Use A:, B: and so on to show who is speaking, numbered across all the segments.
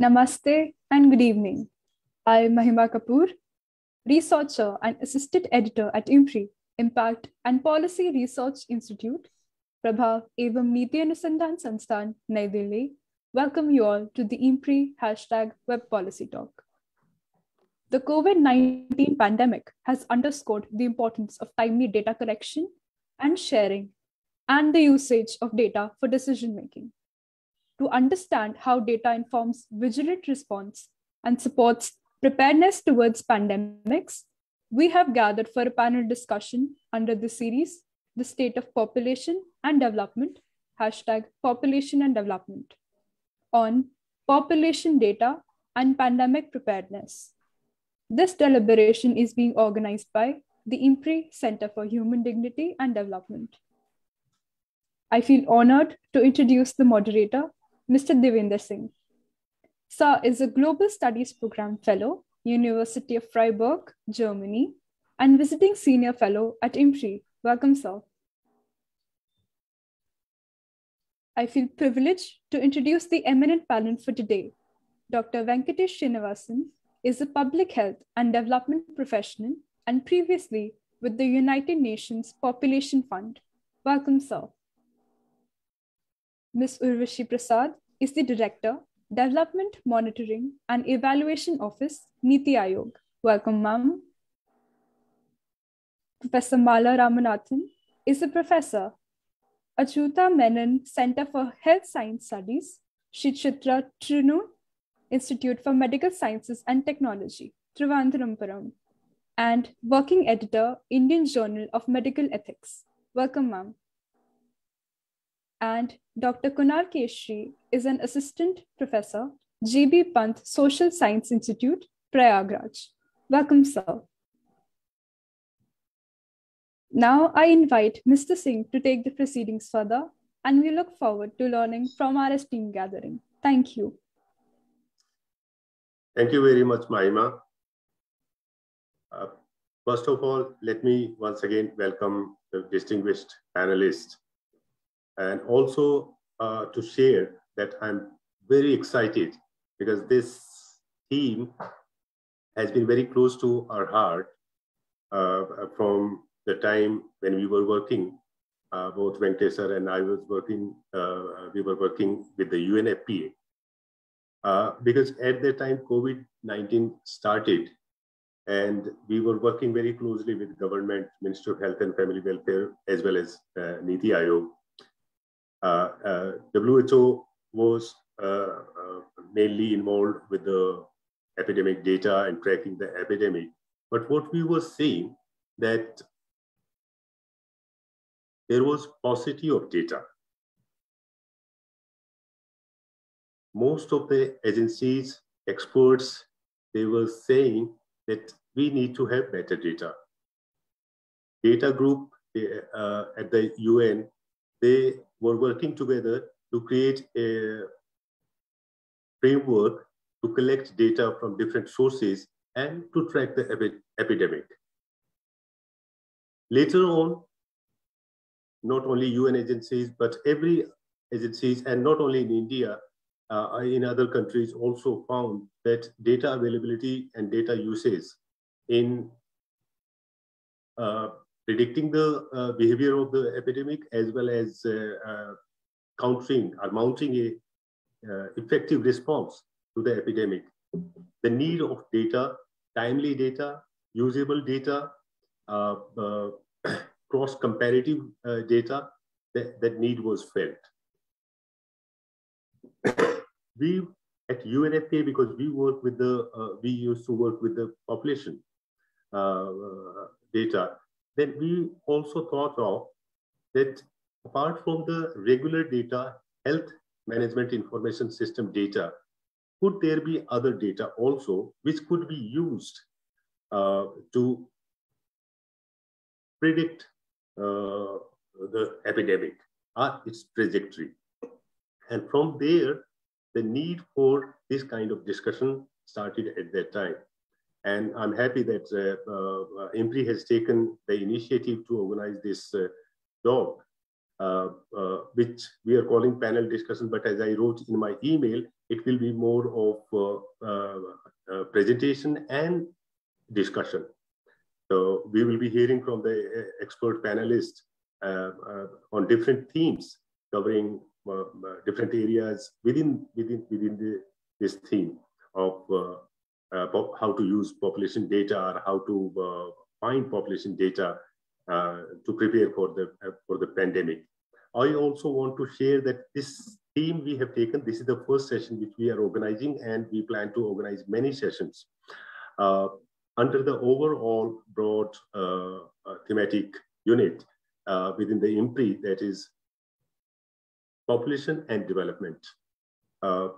A: Namaste and good evening. I am Mahima Kapoor, researcher and assistant editor at IMPRI, Impact and Policy Research Institute, Prabhav Evam Niti Anusandhan Sansthan, Nai Delhi. Welcome you all to the IMPRI hashtag Web Policy Talk. The COVID 19 pandemic has underscored the importance of timely data collection and sharing and the usage of data for decision making to understand how data informs vigilant response and supports preparedness towards pandemics, we have gathered for a panel discussion under the series The State of Population and Development, hashtag Population and Development, on population data and pandemic preparedness. This deliberation is being organized by the IMPRI Center for Human Dignity and Development. I feel honored to introduce the moderator, Mr. Devender Singh. Sir is a Global Studies Program Fellow, University of Freiburg, Germany, and visiting Senior Fellow at IMPRI. Welcome, sir. I feel privileged to introduce the eminent panel for today. Dr. Venkatesh Srinivasan is a public health and development professional and previously with the United Nations Population Fund. Welcome, sir. Ms. Urvashi Prasad is the Director, Development Monitoring and Evaluation Office, Niti Aayog. Welcome, ma'am. Professor Mala Ramanathan is a professor, Achyuta Menon Center for Health Science Studies, Sri Chitra Tirunal Institute for Medical Sciences and Technology, Trivandrum, and working editor, Indian Journal of Medical Ethics. Welcome, ma'am and Dr. Kunal Keshri is an assistant professor, GB Pant Social Science Institute, Prayagraj. Welcome, sir. Now I invite Mr. Singh to take the proceedings further, and we look forward to learning from our esteemed gathering. Thank you.
B: Thank you very much, Mahima. Uh, first of all, let me once again welcome the distinguished panelists and also uh, to share that I'm very excited because this theme has been very close to our heart uh, from the time when we were working, uh, both Venkatesar and I was working, uh, we were working with the UNFPA. Uh, because at that time, COVID-19 started and we were working very closely with government, Ministry of Health and Family Welfare, as well as uh, Niti Aayog WHO was uh, mainly involved with the epidemic data and tracking the epidemic. But what we were seeing that there was paucity of data. Most of the agencies, experts, they were saying that we need to have better data. Data group uh, at the UN, they were working together to create a framework to collect data from different sources and to track the epi epidemic. Later on, not only UN agencies, but every agencies, and not only in India, uh, in other countries also found that data availability and data usage in uh, predicting the uh, behavior of the epidemic as well as uh, uh, countering or mounting a effective response to the epidemic. The need of data, timely data, usable data, cross-comparative data, that, that need was felt. we at UNFPA, because we work with the, uh, we used to work with the population uh, data, then we also thought of that apart from the regular data, health management information system data, could there be other data also which could be used uh, to predict uh, the epidemic or its trajectory? And from there, the need for this kind of discussion started at that time. And I'm happy that uh, uh, IMPRI has taken the initiative to organize this uh, talk. uh, uh, which we are calling panel discussion, but as I wrote in my email, it will be more of uh, presentation and discussion. So we will be hearing from the expert panelists on different themes covering different areas within within within the, this theme of uh, how to use population data or how to uh, find population data uh, to prepare for the for the pandemic. I also want to share that this theme we have taken, this is the first session which we are organizing and we plan to organize many sessions uh, under the overall broad uh, uh, thematic unit uh, within the IMPRI that is population and development. Uh,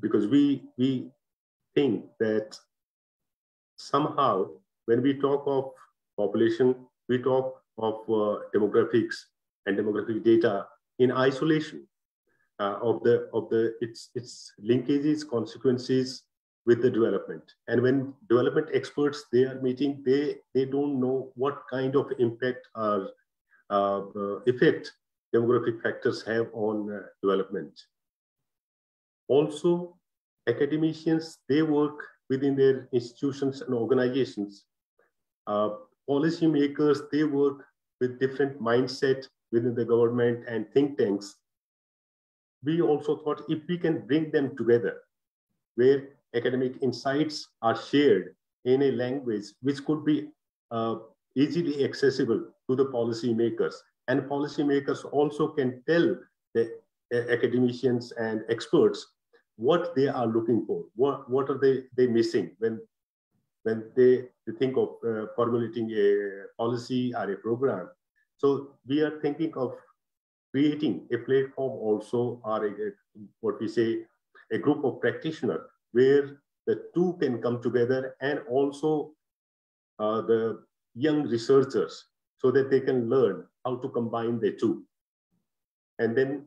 B: because we, we think that somehow when we talk of population, we talk of uh, demographics and demographic data in isolation uh, of the of the its its linkages, consequences with the development. And when development experts they are meeting, they they don't know what kind of impact or uh, effect demographic factors have on uh, development. Also, academicians they work within their institutions and organizations. Uh, policymakers they work with different mindset within the government and think tanks, we also thought if we can bring them together, where academic insights are shared in a language which could be uh, easily accessible to the policymakers, and policymakers also can tell the academicians and experts what they are looking for, what, what are they, they missing when, when they, they think of uh, formulating a policy or a program so we are thinking of creating a platform also or a, what we say, a group of practitioners where the two can come together and also uh, the young researchers so that they can learn how to combine the two. And then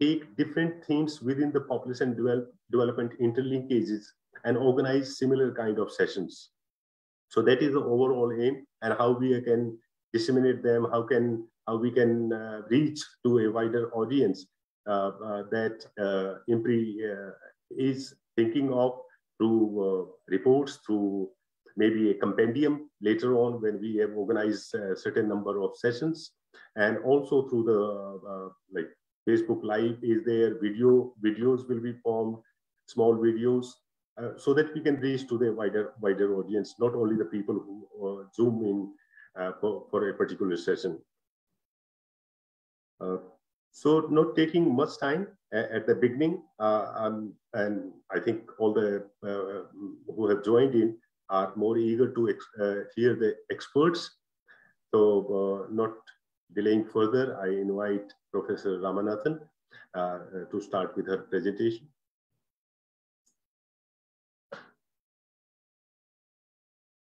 B: take different themes within the population develop, development interlinkages and organize similar kind of sessions. So that is the overall aim and how we can disseminate them, how can how we can uh, reach to a wider audience uh, uh, that uh, IMPRI uh, is thinking of through uh, reports, through maybe a compendium later on when we have organized a certain number of sessions, and also through the like Facebook Live is there, video videos will be formed, small videos, uh, so that we can reach to the wider wider audience, not only the people who uh, zoom in uh, for, for a particular session. Uh, so not taking much time at the beginning, uh, um, and I think all the who have joined in are more eager to hear the experts. So not delaying further, I invite Professor Ramanathan uh, to start with her presentation.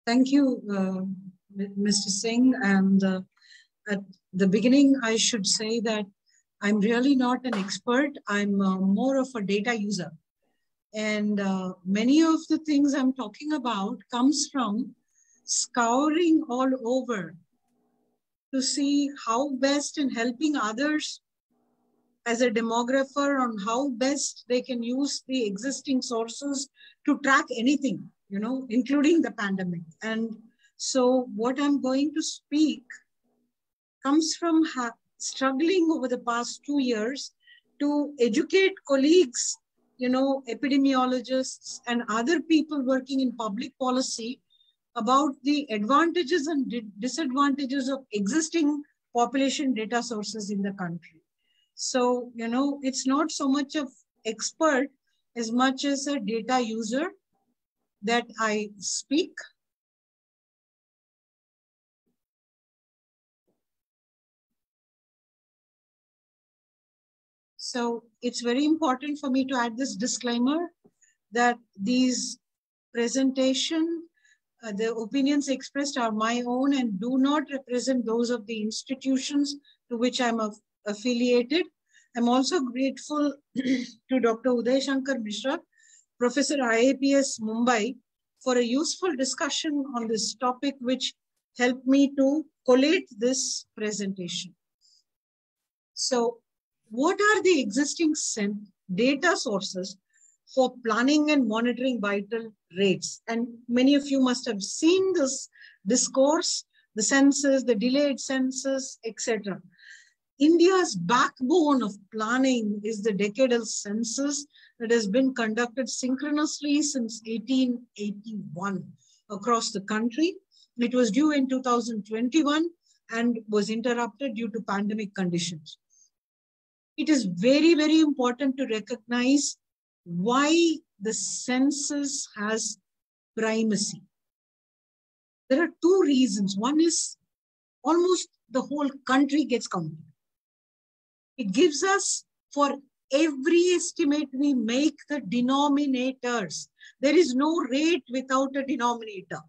C: Thank you, uh, Mr. Singh. And uh, at the beginning, I should say that I'm really not an expert. I'm uh, more of a data user. And uh, many of the things I'm talking about comes from scouring all over to see how best in helping others as a demographer on how best they can use the existing sources to track anything, you know, including the pandemic. And so what I'm going to speak comes from struggling over the past two years to educate colleagues, you know, epidemiologists and other people working in public policy about the advantages and disadvantages of existing population data sources in the country. So, you know, it's not so much of expert as much as a data user that I speak So it's very important for me to add this disclaimer that these presentation, uh, the opinions expressed are my own and do not represent those of the institutions to which I'm affiliated. I'm also grateful to Dr. Uday Shankar Mishra, Professor IIPS Mumbai, for a useful discussion on this topic, which helped me to collate this presentation. So what are the existing data sources for planning and monitoring vital rates? And many of you must have seen this discourse, the census, the delayed census, etc. India's backbone of planning is the decadal census that has been conducted synchronously since 1881 across the country. It was due in 2021 and was interrupted due to pandemic conditions. It is very, very important to recognize why the census has primacy. There are two reasons. One is almost the whole country gets counted. It gives us for every estimate we make the denominators. There is no rate without a denominator.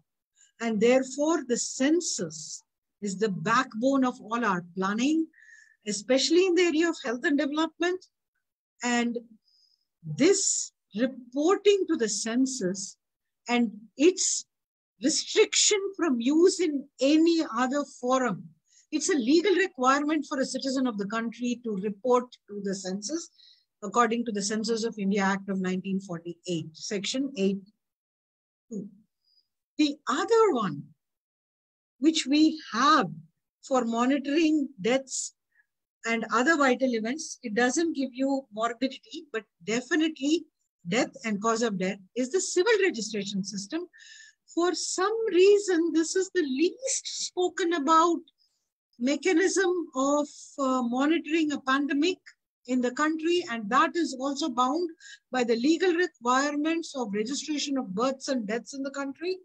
C: And therefore, the census is the backbone of all our planning, especially in the area of health and development. And this reporting to the census and its restriction from use in any other forum. It's a legal requirement for a citizen of the country to report to the census according to the Census of India Act of 1948, Section 8. The other one, which we have for monitoring deaths and other vital events, it doesn't give you morbidity, but definitely death and cause of death is the civil registration system. For some reason, this is the least spoken about mechanism of uh, monitoring a pandemic in the country and that is also bound by the legal requirements of registration of births and deaths in the country.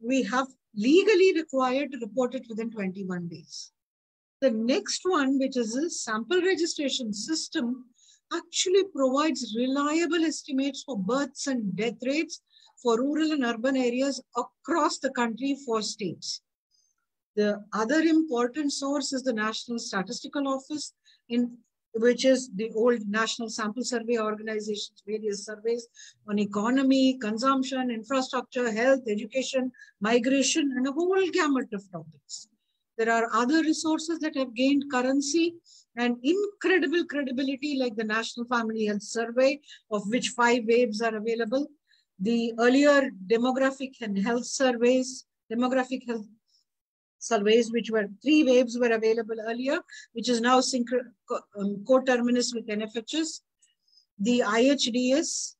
C: We have legally required to report it within 21 days. The next one, which is a sample registration system, actually provides reliable estimates for births and death rates for rural and urban areas across the country for states. The other important source is the National Statistical Office, in which is the old National Sample Survey Organization's various surveys on economy, consumption, infrastructure, health, education, migration, and a whole gamut of topics. There are other resources that have gained currency and incredible credibility like the National Family Health Survey, of which five waves are available. The earlier demographic and health surveys, demographic health surveys, which were three waves were available earlier, which is now um, co-terminus with NFHS. The IHDS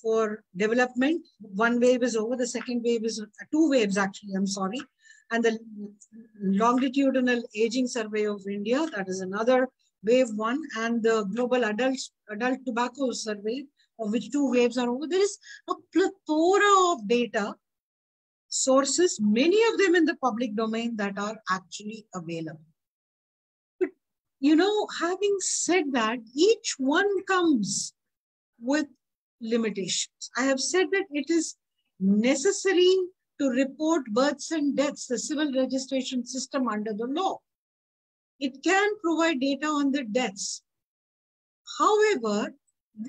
C: for development, one wave is over, the second wave is, uh, two waves actually, I'm sorry. And the longitudinal aging survey of India, that is another wave one, and the global adult, adult tobacco survey, of which two waves are over. There is a plethora of data sources, many of them in the public domain that are actually available. But, you know, having said that, each one comes with limitations. I have said that it is necessary to report births and deaths, the civil registration system under the law. It can provide data on the deaths. However,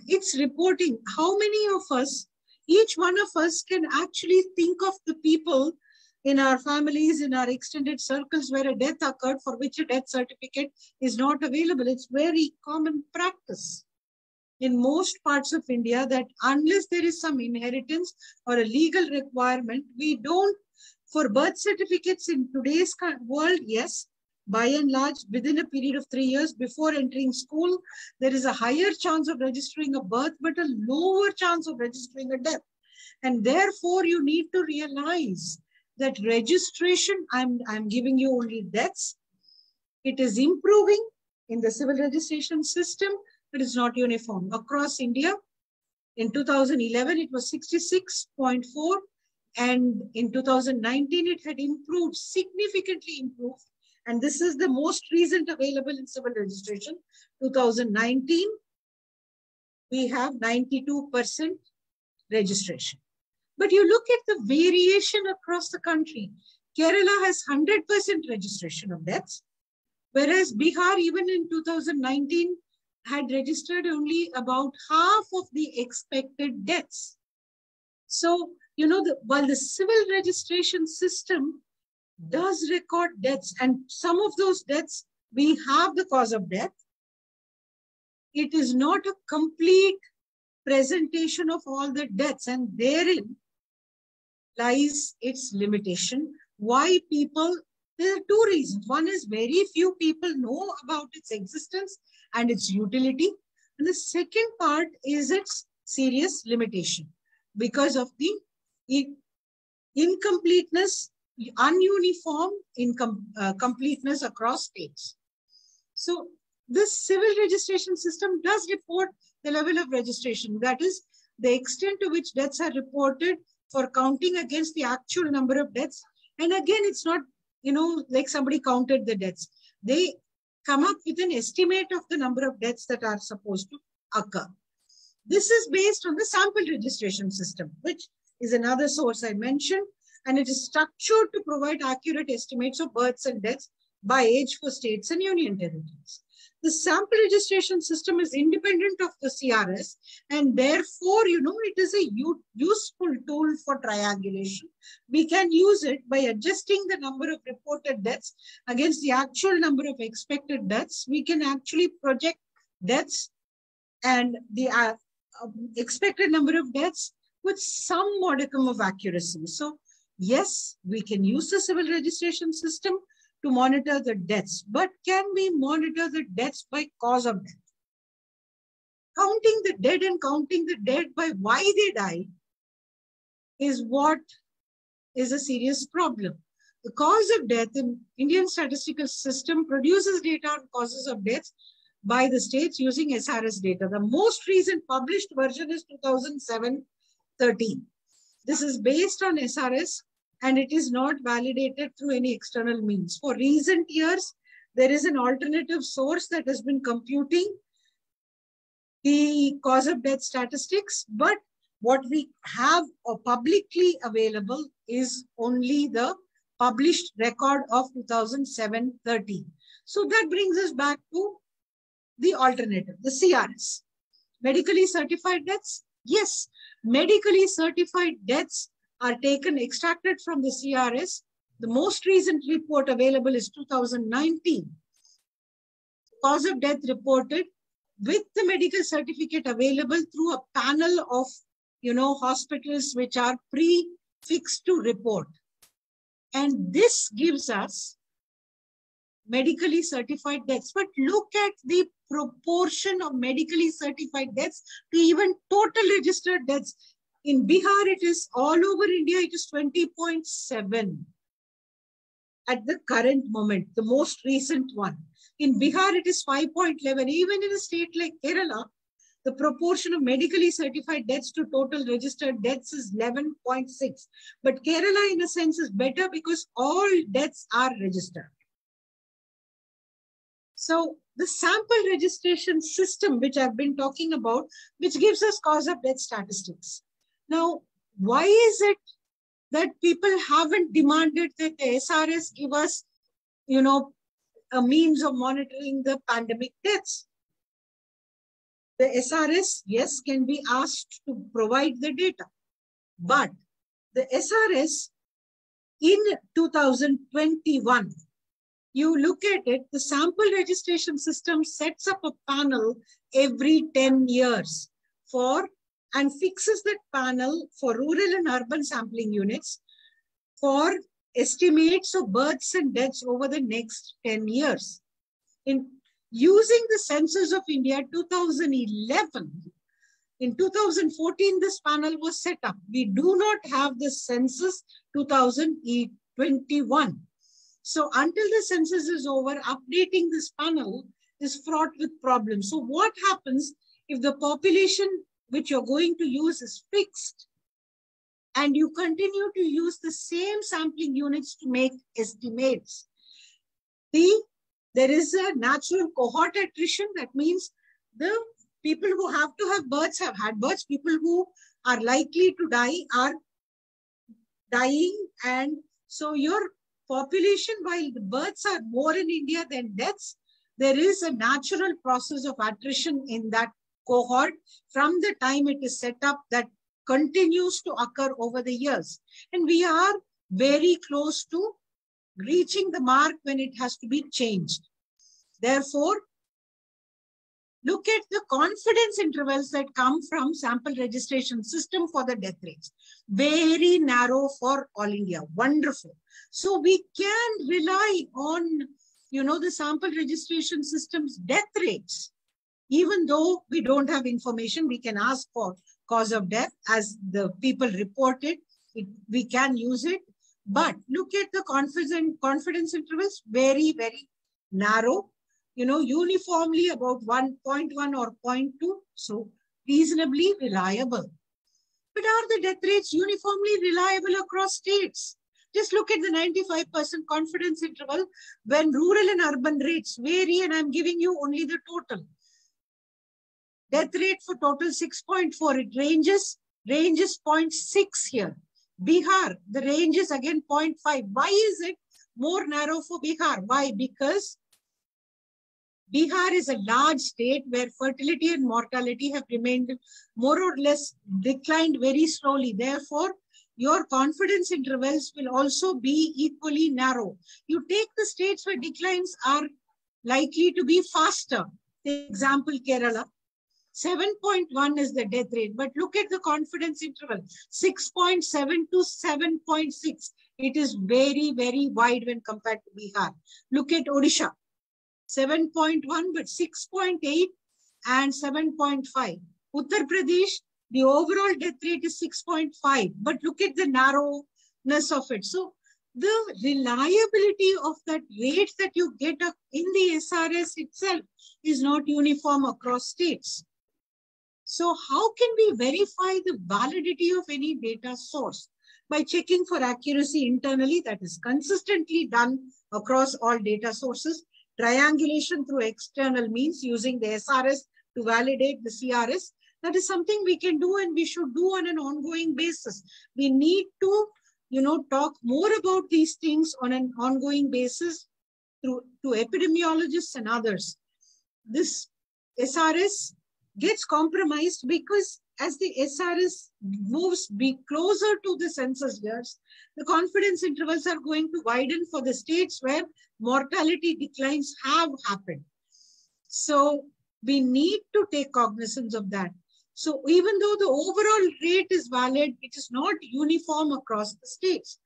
C: it's reporting how many of us each one of us can actually think of the people in our families, in our extended circles where a death occurred for which a death certificate is not available. It's very common practice in most parts of India that unless there is some inheritance or a legal requirement, we don't, for birth certificates in today's world, yes, by and large, within a period of three years before entering school, there is a higher chance of registering a birth, but a lower chance of registering a death. And therefore, you need to realize that registration, I'm, I'm giving you only deaths. It is improving in the civil registration system, but it's not uniform. Across India, in 2011, it was 66.4. And in 2019, it had improved, significantly improved. And this is the most recent available in civil registration. 2019, we have 92% registration. But you look at the variation across the country. Kerala has 100% registration of deaths, whereas Bihar, even in 2019, had registered only about half of the expected deaths. So, you know, the, while the civil registration system does record deaths, and some of those deaths, we have the cause of death, it is not a complete presentation of all the deaths and therein lies its limitation. Why people, there are two reasons. One is very few people know about its existence and its utility. And the second part is its serious limitation because of the incompleteness, ununiform incom uh, completeness across states. So this civil registration system does report the level of registration. That is the extent to which deaths are reported for counting against the actual number of deaths. And again, it's not, you know, like somebody counted the deaths. They come up with an estimate of the number of deaths that are supposed to occur. This is based on the sample registration system, which is another source I mentioned, and it is structured to provide accurate estimates of births and deaths by age for states and union territories. The sample registration system is independent of the CRS and therefore, you know, it is a useful tool for triangulation. We can use it by adjusting the number of reported deaths against the actual number of expected deaths. We can actually project deaths and the uh, um, expected number of deaths with some modicum of accuracy. So yes, we can use the civil registration system to monitor the deaths, but can we monitor the deaths by cause of death? Counting the dead and counting the dead by why they died is what is a serious problem. The cause of death in Indian statistical system produces data on causes of death by the states using SRS data. The most recent published version is 2007-13. This is based on SRS and it is not validated through any external means. For recent years, there is an alternative source that has been computing the cause of death statistics, but what we have uh, publicly available is only the published record of 2007-13. So that brings us back to the alternative, the CRS. Medically certified deaths? Yes, medically certified deaths are taken, extracted from the CRS. The most recent report available is 2019. Cause of death reported with the medical certificate available through a panel of, you know, hospitals which are pre-fixed to report. And this gives us medically certified deaths. But look at the proportion of medically certified deaths to even total registered deaths. In Bihar, it is all over India, it is 20.7 at the current moment, the most recent one. In Bihar, it is 5.11. Even in a state like Kerala, the proportion of medically certified deaths to total registered deaths is 11.6. But Kerala, in a sense, is better because all deaths are registered. So the sample registration system, which I've been talking about, which gives us cause of death statistics. Now, why is it that people haven't demanded that the SRS give us, you know, a means of monitoring the pandemic deaths? The SRS, yes, can be asked to provide the data, but the SRS in 2021, you look at it, the sample registration system sets up a panel every 10 years for and fixes that panel for rural and urban sampling units for estimates of births and deaths over the next 10 years. In using the Census of India 2011, in 2014, this panel was set up. We do not have the census 2021. So until the census is over, updating this panel is fraught with problems. So what happens if the population which you're going to use is fixed and you continue to use the same sampling units to make estimates. The, there is a natural cohort attrition. That means the people who have to have births have had births. People who are likely to die are dying. And so your population, while the births are more in India than deaths, there is a natural process of attrition in that cohort from the time it is set up that continues to occur over the years. And we are very close to reaching the mark when it has to be changed. Therefore, look at the confidence intervals that come from sample registration system for the death rates. Very narrow for all India. Wonderful. So we can rely on, you know, the sample registration system's death rates. Even though we don't have information, we can ask for cause of death as the people reported. It, we can use it. But look at the confidence, confidence intervals, very, very narrow you know, uniformly about 1.1 or 0.2, so reasonably reliable. But are the death rates uniformly reliable across states? Just look at the 95% confidence interval when rural and urban rates vary, and I'm giving you only the total. Death rate for total 6.4, it ranges, ranges 0.6 here. Bihar, the range is again 0.5. Why is it more narrow for Bihar? Why? Because Bihar is a large state where fertility and mortality have remained more or less declined very slowly. Therefore, your confidence intervals will also be equally narrow. You take the states where declines are likely to be faster. example, Kerala. 7.1 is the death rate, but look at the confidence interval, 6.7 to 7.6. It is very, very wide when compared to Bihar. Look at Odisha, 7.1, but 6.8 and 7.5. Uttar Pradesh, the overall death rate is 6.5, but look at the narrowness of it. So the reliability of that rate that you get in the SRS itself is not uniform across states. So how can we verify the validity of any data source? By checking for accuracy internally that is consistently done across all data sources triangulation through external means using the SRS to validate the CRS. That is something we can do and we should do on an ongoing basis. We need to, you know, talk more about these things on an ongoing basis through to epidemiologists and others. This SRS gets compromised because as the SRS moves be closer to the census years, the confidence intervals are going to widen for the states where mortality declines have happened. So we need to take cognizance of that. So even though the overall rate is valid, it is not uniform across the states.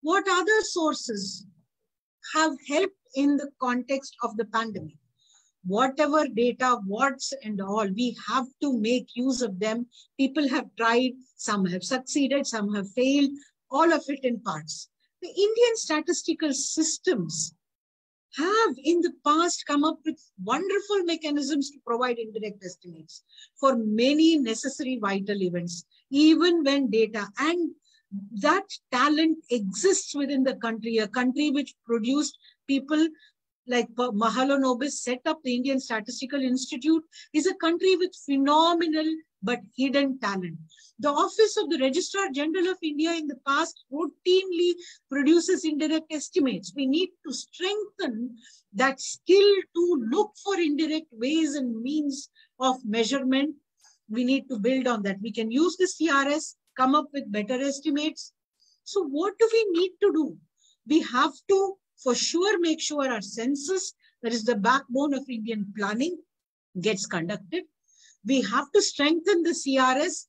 C: What other sources have helped in the context of the pandemic? Whatever data, what's and all, we have to make use of them. People have tried, some have succeeded, some have failed, all of it in parts. The Indian statistical systems have in the past come up with wonderful mechanisms to provide indirect estimates for many necessary vital events, even when data and that talent exists within the country, a country which produced people like Mahalanobis set up the Indian Statistical Institute, is a country with phenomenal but hidden talent. The Office of the Registrar General of India in the past routinely produces indirect estimates. We need to strengthen that skill to look for indirect ways and means of measurement. We need to build on that. We can use the CRS, come up with better estimates. So what do we need to do? We have to for sure make sure our census, that is the backbone of Indian planning, gets conducted. We have to strengthen the CRS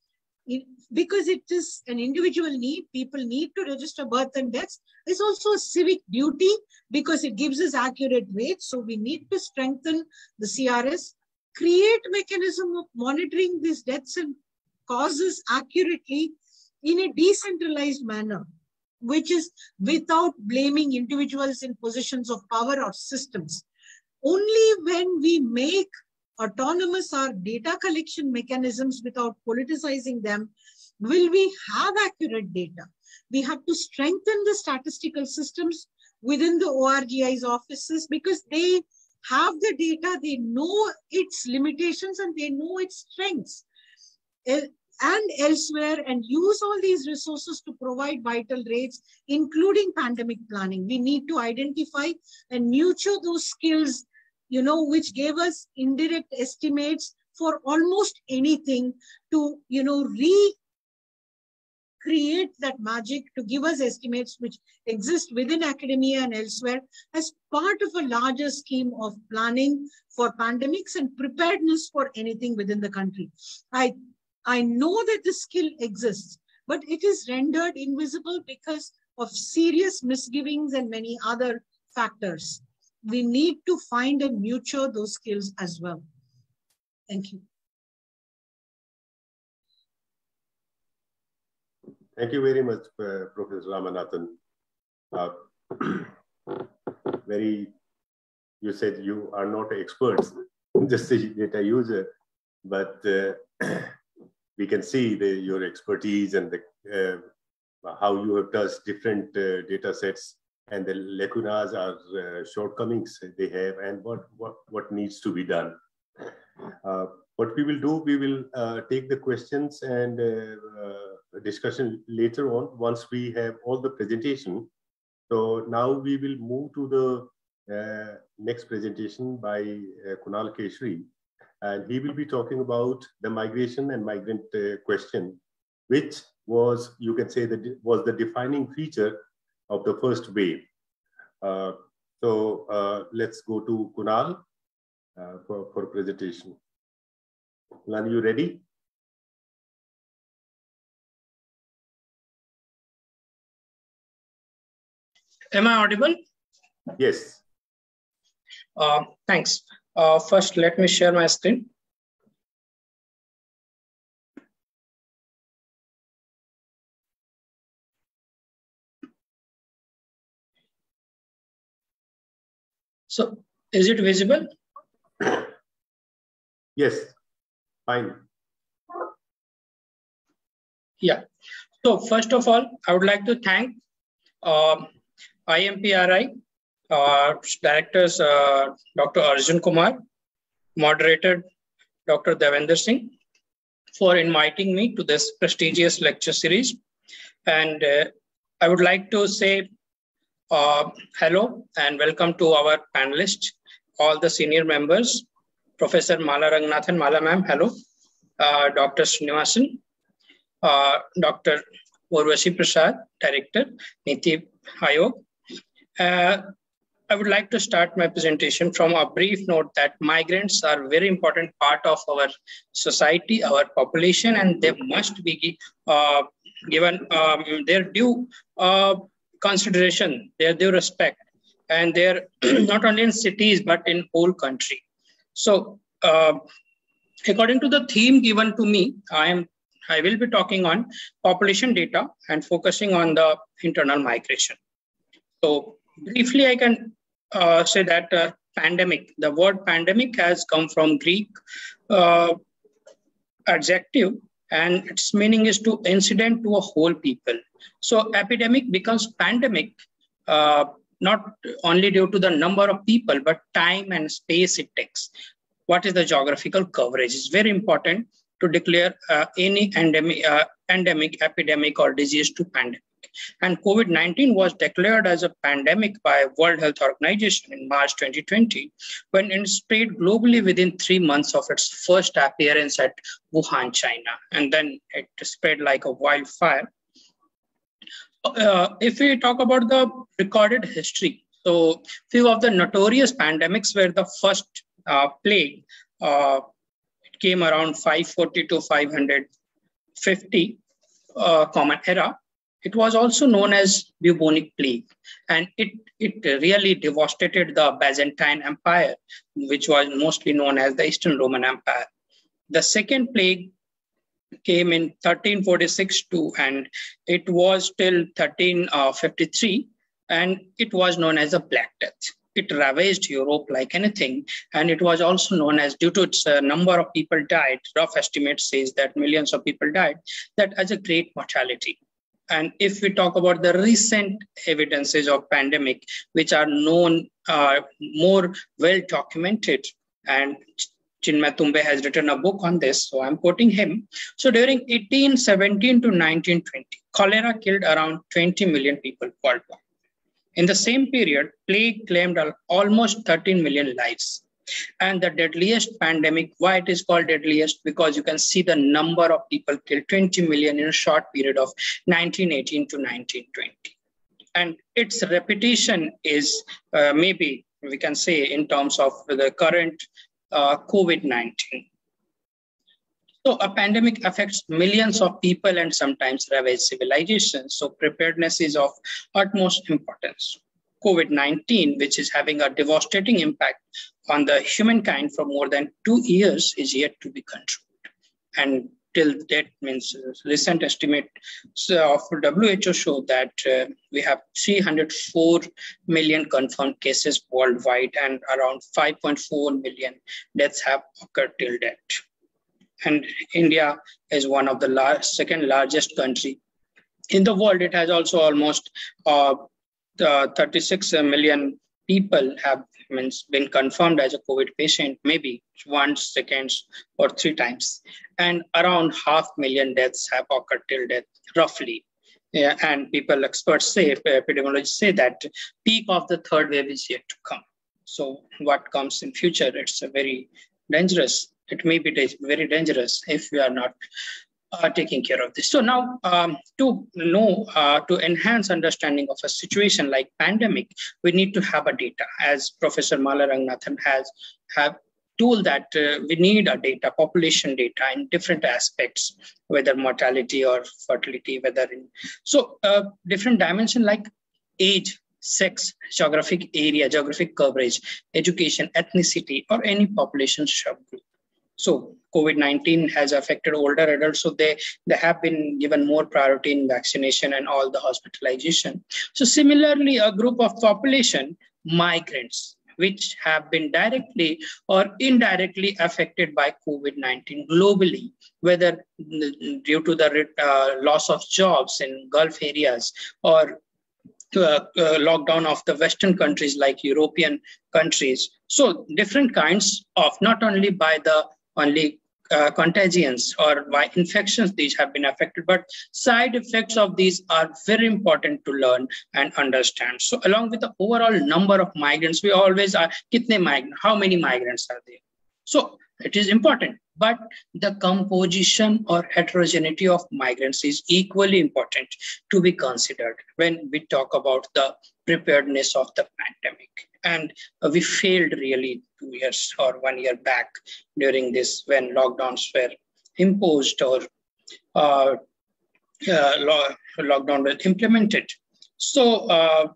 C: because it is an individual need. People need to register birth and deaths. It's also a civic duty because it gives us accurate rates. So we need to strengthen the CRS, create mechanism of monitoring these deaths and causes accurately in a decentralized manner which is without blaming individuals in positions of power or systems. Only when we make autonomous our data collection mechanisms without politicizing them will we have accurate data. We have to strengthen the statistical systems within the ORGI's offices because they have the data, they know its limitations and they know its strengths eh, and elsewhere and use all these resources to provide vital rates, including pandemic planning. We need to identify and nurture those skills, you know, which gave us indirect estimates for almost anything to, you know, re create that magic to give us estimates which exist within academia and elsewhere as part of a larger scheme of planning for pandemics and preparedness for anything within the country. I, I know that the skill exists, but it is rendered invisible because of serious misgivings and many other factors. We need to find and nurture those skills as well. Thank you.
B: Thank you very much, uh, Professor Ramanathan. Uh, very, you said you are not experts, just a data user, but uh, we can see the, your expertise and the, uh, how you have touched different uh, data sets and the lacunas or uh, shortcomings they have and what, what, what needs to be done. Uh, what we will do, we will uh, take the questions and uh, uh, discussion later on once we have all the presentation. So now we will move to the next presentation by Kunal Keshri. And he will be talking about the migration and migrant question, which was, you can say that was the defining feature of the first wave. Uh, so uh, let's go to Kunal uh, for, for presentation. Kunal, you ready?
D: Am I audible?
B: Yes.
D: Uh, thanks. Uh, first, let me share my screen. So is it visible?
B: Yes, fine.
D: Yeah. So first of all, I would like to thank uh, IMPRI uh, directors uh, Dr. Arjun Kumar, moderator Dr. Devender Singh for inviting me to this prestigious lecture series. And uh, I would like to say uh, hello and welcome to our panelists, all the senior members, Professor Mala Ranganathan, Mala ma'am, hello, uh, Dr. Srinivasan, uh, Dr. Urvashi Prasad, Director, Niti Aayog. Uh, I would like to start my presentation from a brief note that migrants are a very important part of our society, our population, and they must be uh, given um, their due uh, consideration, their due respect, and they're not only in cities but in whole country. So, uh, according to the theme given to me, I am I will be talking on population data and focusing on the internal migration. So, briefly, I can uh, say that uh, pandemic. The word pandemic has come from Greek uh, adjective, and its meaning is to incident to a whole people. So epidemic becomes pandemic, uh, not only due to the number of people, but time and space it takes. What is the geographical coverage? It's very important to declare uh, any endemic, uh, endemic, epidemic, or disease to pandemic. And COVID-19 was declared as a pandemic by World Health Organization in March 2020, when it spread globally within three months of its first appearance at Wuhan, China. And then it spread like a wildfire uh, if we talk about the recorded history, so few of the notorious pandemics were the first uh, plague. Uh, it came around 540 to 550 uh, Common Era. It was also known as bubonic plague, and it, it really devastated the Byzantine Empire, which was mostly known as the Eastern Roman Empire. The second plague came in 1346 to, and it was till 1353, and it was known as a Black Death. It ravaged Europe like anything, and it was also known as, due to its uh, number of people died, rough estimate says that millions of people died, that as a great mortality. And if we talk about the recent evidences of pandemic, which are known, uh, more well documented and Chinmay has written a book on this, so I'm quoting him. So during 1817 to 1920, cholera killed around 20 million people worldwide. In the same period, plague claimed almost 13 million lives. And the deadliest pandemic, why it is called deadliest? Because you can see the number of people killed 20 million in a short period of 1918 to 1920. And its repetition is uh, maybe we can say in terms of the current uh, COVID 19. So a pandemic affects millions of people and sometimes ravage civilizations. So preparedness is of utmost importance. COVID-19, which is having a devastating impact on the humankind for more than two years, is yet to be controlled. And till that means recent estimate of WHO show that uh, we have 304 million confirmed cases worldwide and around 5.4 million deaths have occurred till date. And India is one of the large, second largest country in the world. It has also almost uh, 36 million people have means been confirmed as a COVID patient, maybe once, seconds, or three times. And around half million deaths have occurred till death, roughly. Yeah, and people, experts say, epidemiologists say that peak of the third wave is yet to come. So what comes in future, it's a very dangerous. It may be very dangerous if we are not uh, taking care of this. So now um, to know, uh, to enhance understanding of a situation like pandemic, we need to have a data as Professor Mala Ramanathan has have told that uh, we need a data, population data in different aspects, whether mortality or fertility, whether in, so uh, different dimension like age, sex, geographic area, geographic coverage, education, ethnicity, or any population subgroup. So COVID-19 has affected older adults, so they, they have been given more priority in vaccination and all the hospitalization. So similarly, a group of population, migrants, which have been directly or indirectly affected by COVID-19 globally, whether due to the uh, loss of jobs in Gulf areas or uh, uh, lockdown of the Western countries like European countries. So different kinds of not only by the only uh, contagions or by infections these have been affected. But side effects of these are very important to learn and understand. So along with the overall number of migrants we always are kitne migrant how many migrants are there? So it is important. But the composition or heterogeneity of migrants is equally important to be considered when we talk about the preparedness of the pandemic and uh, we failed really two years or one year back during this when lockdowns were imposed or uh, uh, lockdown was implemented. So uh,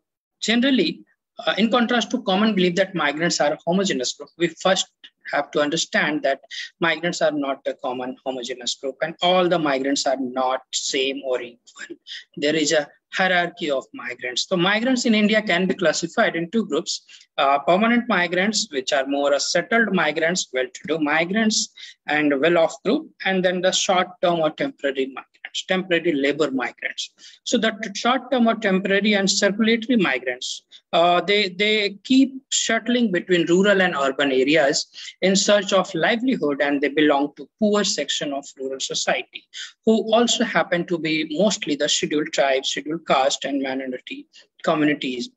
D: generally, uh, in contrast to common belief that migrants are a homogeneous group, we first have to understand that migrants are not a common homogeneous group and all the migrants are not same or equal. There is a hierarchy of migrants. So migrants in India can be classified in two groups, uh, permanent migrants, which are more settled migrants, well-to-do migrants, and well-off group, and then the short-term or temporary migrants, temporary labor migrants. So the short-term or temporary and circulatory migrants, uh, they, they keep shuttling between rural and urban areas in search of livelihood, and they belong to poor section of rural society, who also happen to be mostly the scheduled tribes, scheduled caste and minority communities.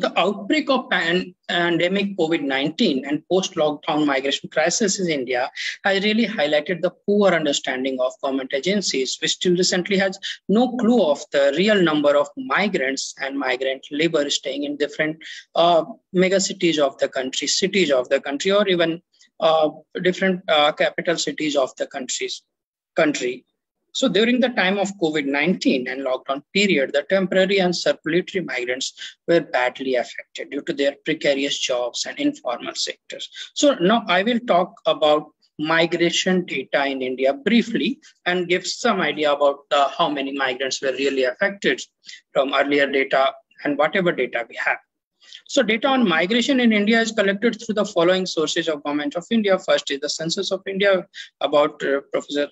D: The outbreak of pandemic COVID-19 and post-lockdown migration crisis in India has really highlighted the poor understanding of government agencies, which still recently has no clue of the real number of migrants and migrant labor staying in different uh, mega cities of the country, cities of the country, or even uh, different uh, capital cities of the countries country so during the time of COVID-19 and lockdown period, the temporary and circulatory migrants were badly affected due to their precarious jobs and informal sectors. So now I will talk about migration data in India briefly and give some idea about the, how many migrants were really affected from earlier data and whatever data we have. So data on migration in India is collected through the following sources of Government of India. First is the Census of India about uh, Professor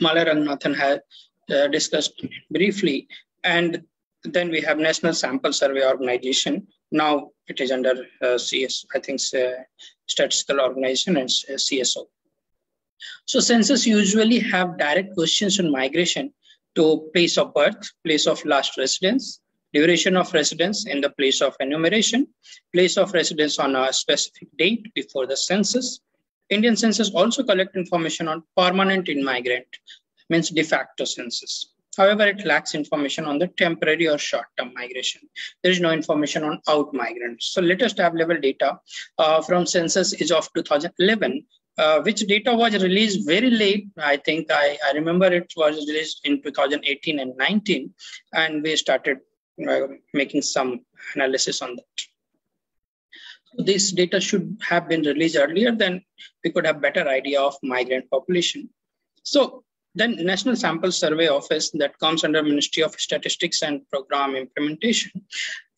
D: Mala Ramanathan had uh, discussed briefly. And then we have National Sample Survey Organization. Now it is under uh, CS, I think, uh, Statistical Organization and uh, CSO. So census usually have direct questions on migration to place of birth, place of last residence, duration of residence in the place of enumeration, place of residence on a specific date before the census. Indian census also collect information on permanent immigrant, means de facto census. However, it lacks information on the temporary or short-term migration. There is no information on out migrants. So latest available data uh, from census is of 2011, uh, which data was released very late. I think I, I remember it was released in 2018 and 19, and we started uh, making some analysis on that. This data should have been released earlier, then we could have better idea of migrant population. So then National Sample Survey Office that comes under Ministry of Statistics and Program Implementation.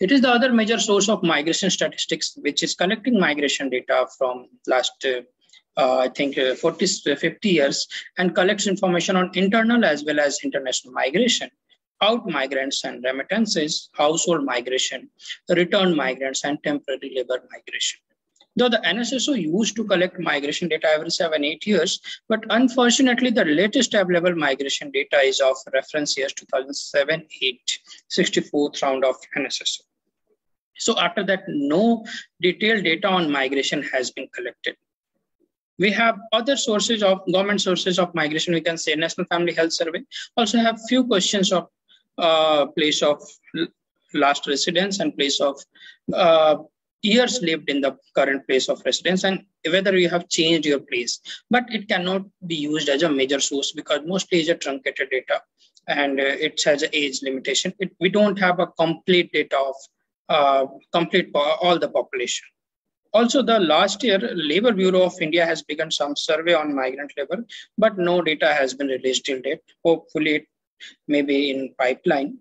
D: It is the other major source of migration statistics, which is collecting migration data from last uh, uh, I think uh, 40 50 years and collects information on internal as well as international migration, out migrants and remittances, household migration, return migrants, and temporary labor migration. Though the NSSO used to collect migration data every seven, eight years, but unfortunately, the latest available migration data is of reference years 2007, 8, 64th round of NSSO. So after that, no detailed data on migration has been collected. We have other sources of government sources of migration. We can say National Family Health Survey also have few questions of uh, place of last residence and place of uh, years lived in the current place of residence and whether you have changed your place. But it cannot be used as a major source because mostly is a truncated data and uh, it has an age limitation. It, we don't have a complete data of uh, complete all the population. Also, the last year, Labor Bureau of India has begun some survey on migrant labor, but no data has been released till date. Hopefully, it may be in pipeline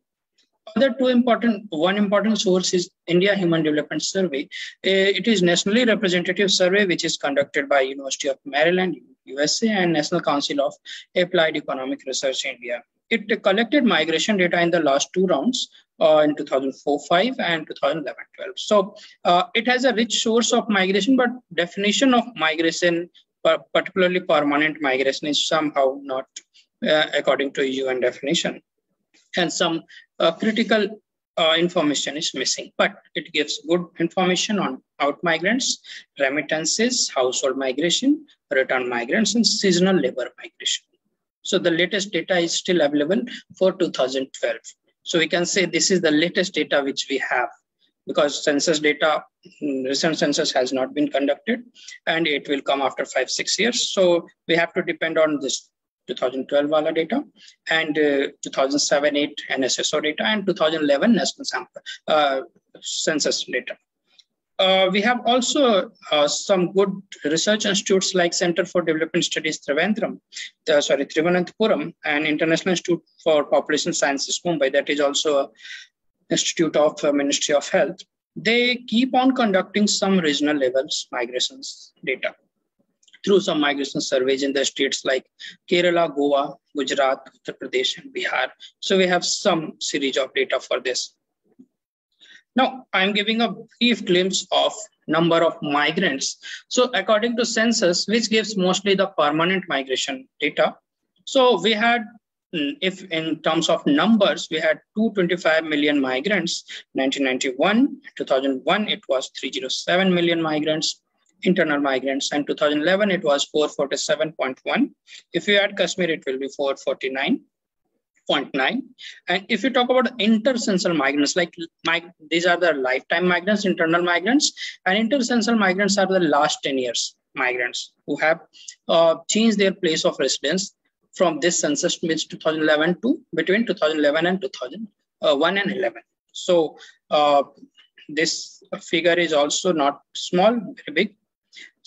D: other two important, one important source is India Human Development Survey. Uh, it is nationally representative survey which is conducted by University of Maryland, USA, and National Council of Applied Economic Research India. It collected migration data in the last two rounds uh, in 2004-5 and 2011-12. So uh, it has a rich source of migration, but definition of migration, particularly permanent migration, is somehow not according to UN definition and some uh, critical uh, information is missing, but it gives good information on out migrants, remittances, household migration, return migrants, and seasonal labor migration. So the latest data is still available for 2012. So we can say this is the latest data which we have because census data, mm, recent census has not been conducted and it will come after five, six years. So we have to depend on this 2012 wala data and uh, 2007-8 NSSO data and 2011 national sample uh, census data. Uh, we have also uh, some good research institutes like Center for Development Studies Trivandrum, uh, sorry, Thiruvananthapuram, and International Institute for Population Sciences Mumbai, that is also an institute of uh, Ministry of Health. They keep on conducting some regional levels migrations data through some migration surveys in the states like Kerala, Goa, Gujarat, Uttar Pradesh, and Bihar. So we have some series of data for this. Now, I'm giving a brief glimpse of number of migrants. So according to census, which gives mostly the permanent migration data. So we had, mm, if in terms of numbers, we had 225 million migrants. 1991, 2001, it was 307 million migrants internal migrants. And 2011, it was 447.1. If you add Kashmir, it will be 449.9. and if you talk about intercensal migrants like these are the lifetime migrants internal migrants and intercensal migrants are the last 10 years migrants who have uh, changed their place of residence from this census mid 2011 to between 2011 and 2001 and 11 so uh, this figure is also not small very big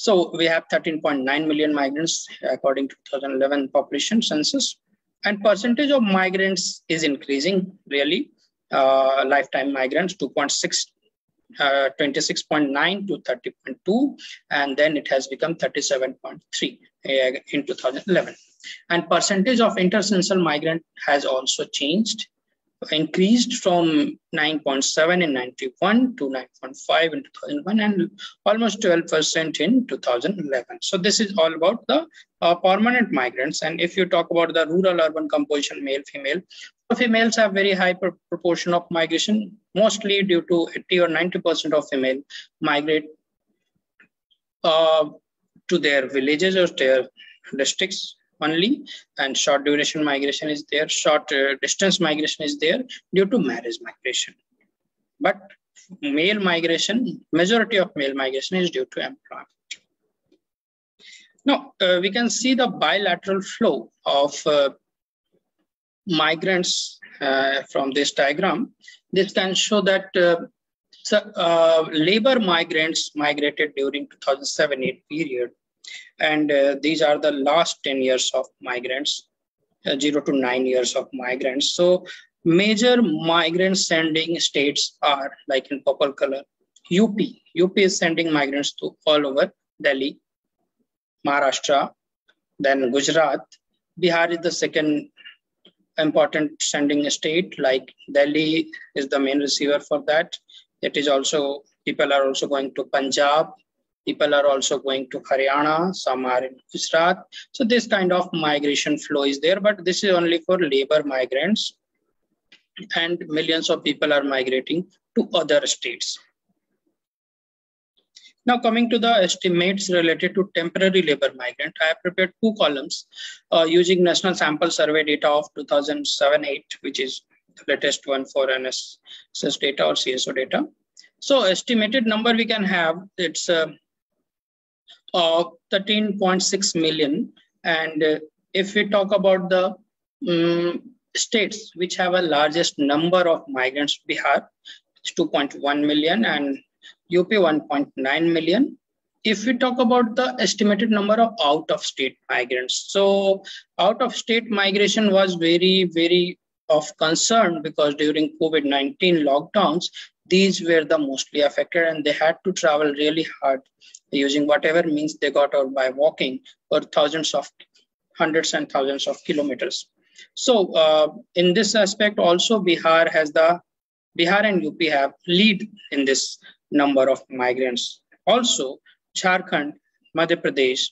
D: so we have 13.9 million migrants according to 2011 population census. And percentage of migrants is increasing really. Uh, lifetime migrants 2.6 uh, 26.9 to 30.2 and then it has become 37.3 uh, in 2011 and percentage of intercensal migrant has also changed increased from 9.7 in 91 to 9.5 in 2001 and almost 12% in 2011. So this is all about the uh, permanent migrants. And if you talk about the rural urban composition, male, female, females have very high proportion of migration, mostly due to 80 or 90% of female migrate uh, to their villages or their districts only and short duration migration is there short uh, distance migration is there due to marriage migration. But male migration majority of male migration is due to employment. Now uh, we can see the bilateral flow of uh, migrants uh, from this diagram. This can show that uh, so, uh, labor migrants migrated during 2007-8 period and uh, these are the last 10 years of migrants, uh, zero to nine years of migrants. So major migrant sending states are like in purple color, UP. UP is sending migrants to all over Delhi, Maharashtra, then Gujarat. Bihar is the second important sending state, like Delhi is the main receiver for that. It is also, people are also going to Punjab, People are also going to Haryana, some are in Gujarat. So this kind of migration flow is there, but this is only for labor migrants. And millions of people are migrating to other states. Now coming to the estimates related to temporary labor migrant, I have prepared two columns uh, using National Sample Survey data of 2007-8, which is the latest one for NSS data or CSO data. So estimated number we can have, it's uh, of 13.6 million. And uh, if we talk about the um, states which have a largest number of migrants, Bihar, it's 2.1 million and UP 1.9 million. If we talk about the estimated number of out of state migrants, so out of state migration was very, very of concern because during COVID 19 lockdowns, these were the mostly affected and they had to travel really hard using whatever means they got out by walking for thousands of hundreds and thousands of kilometers. So uh, in this aspect, also Bihar has the Bihar and UP have lead in this number of migrants. Also, Jharkhand, Madhya Pradesh,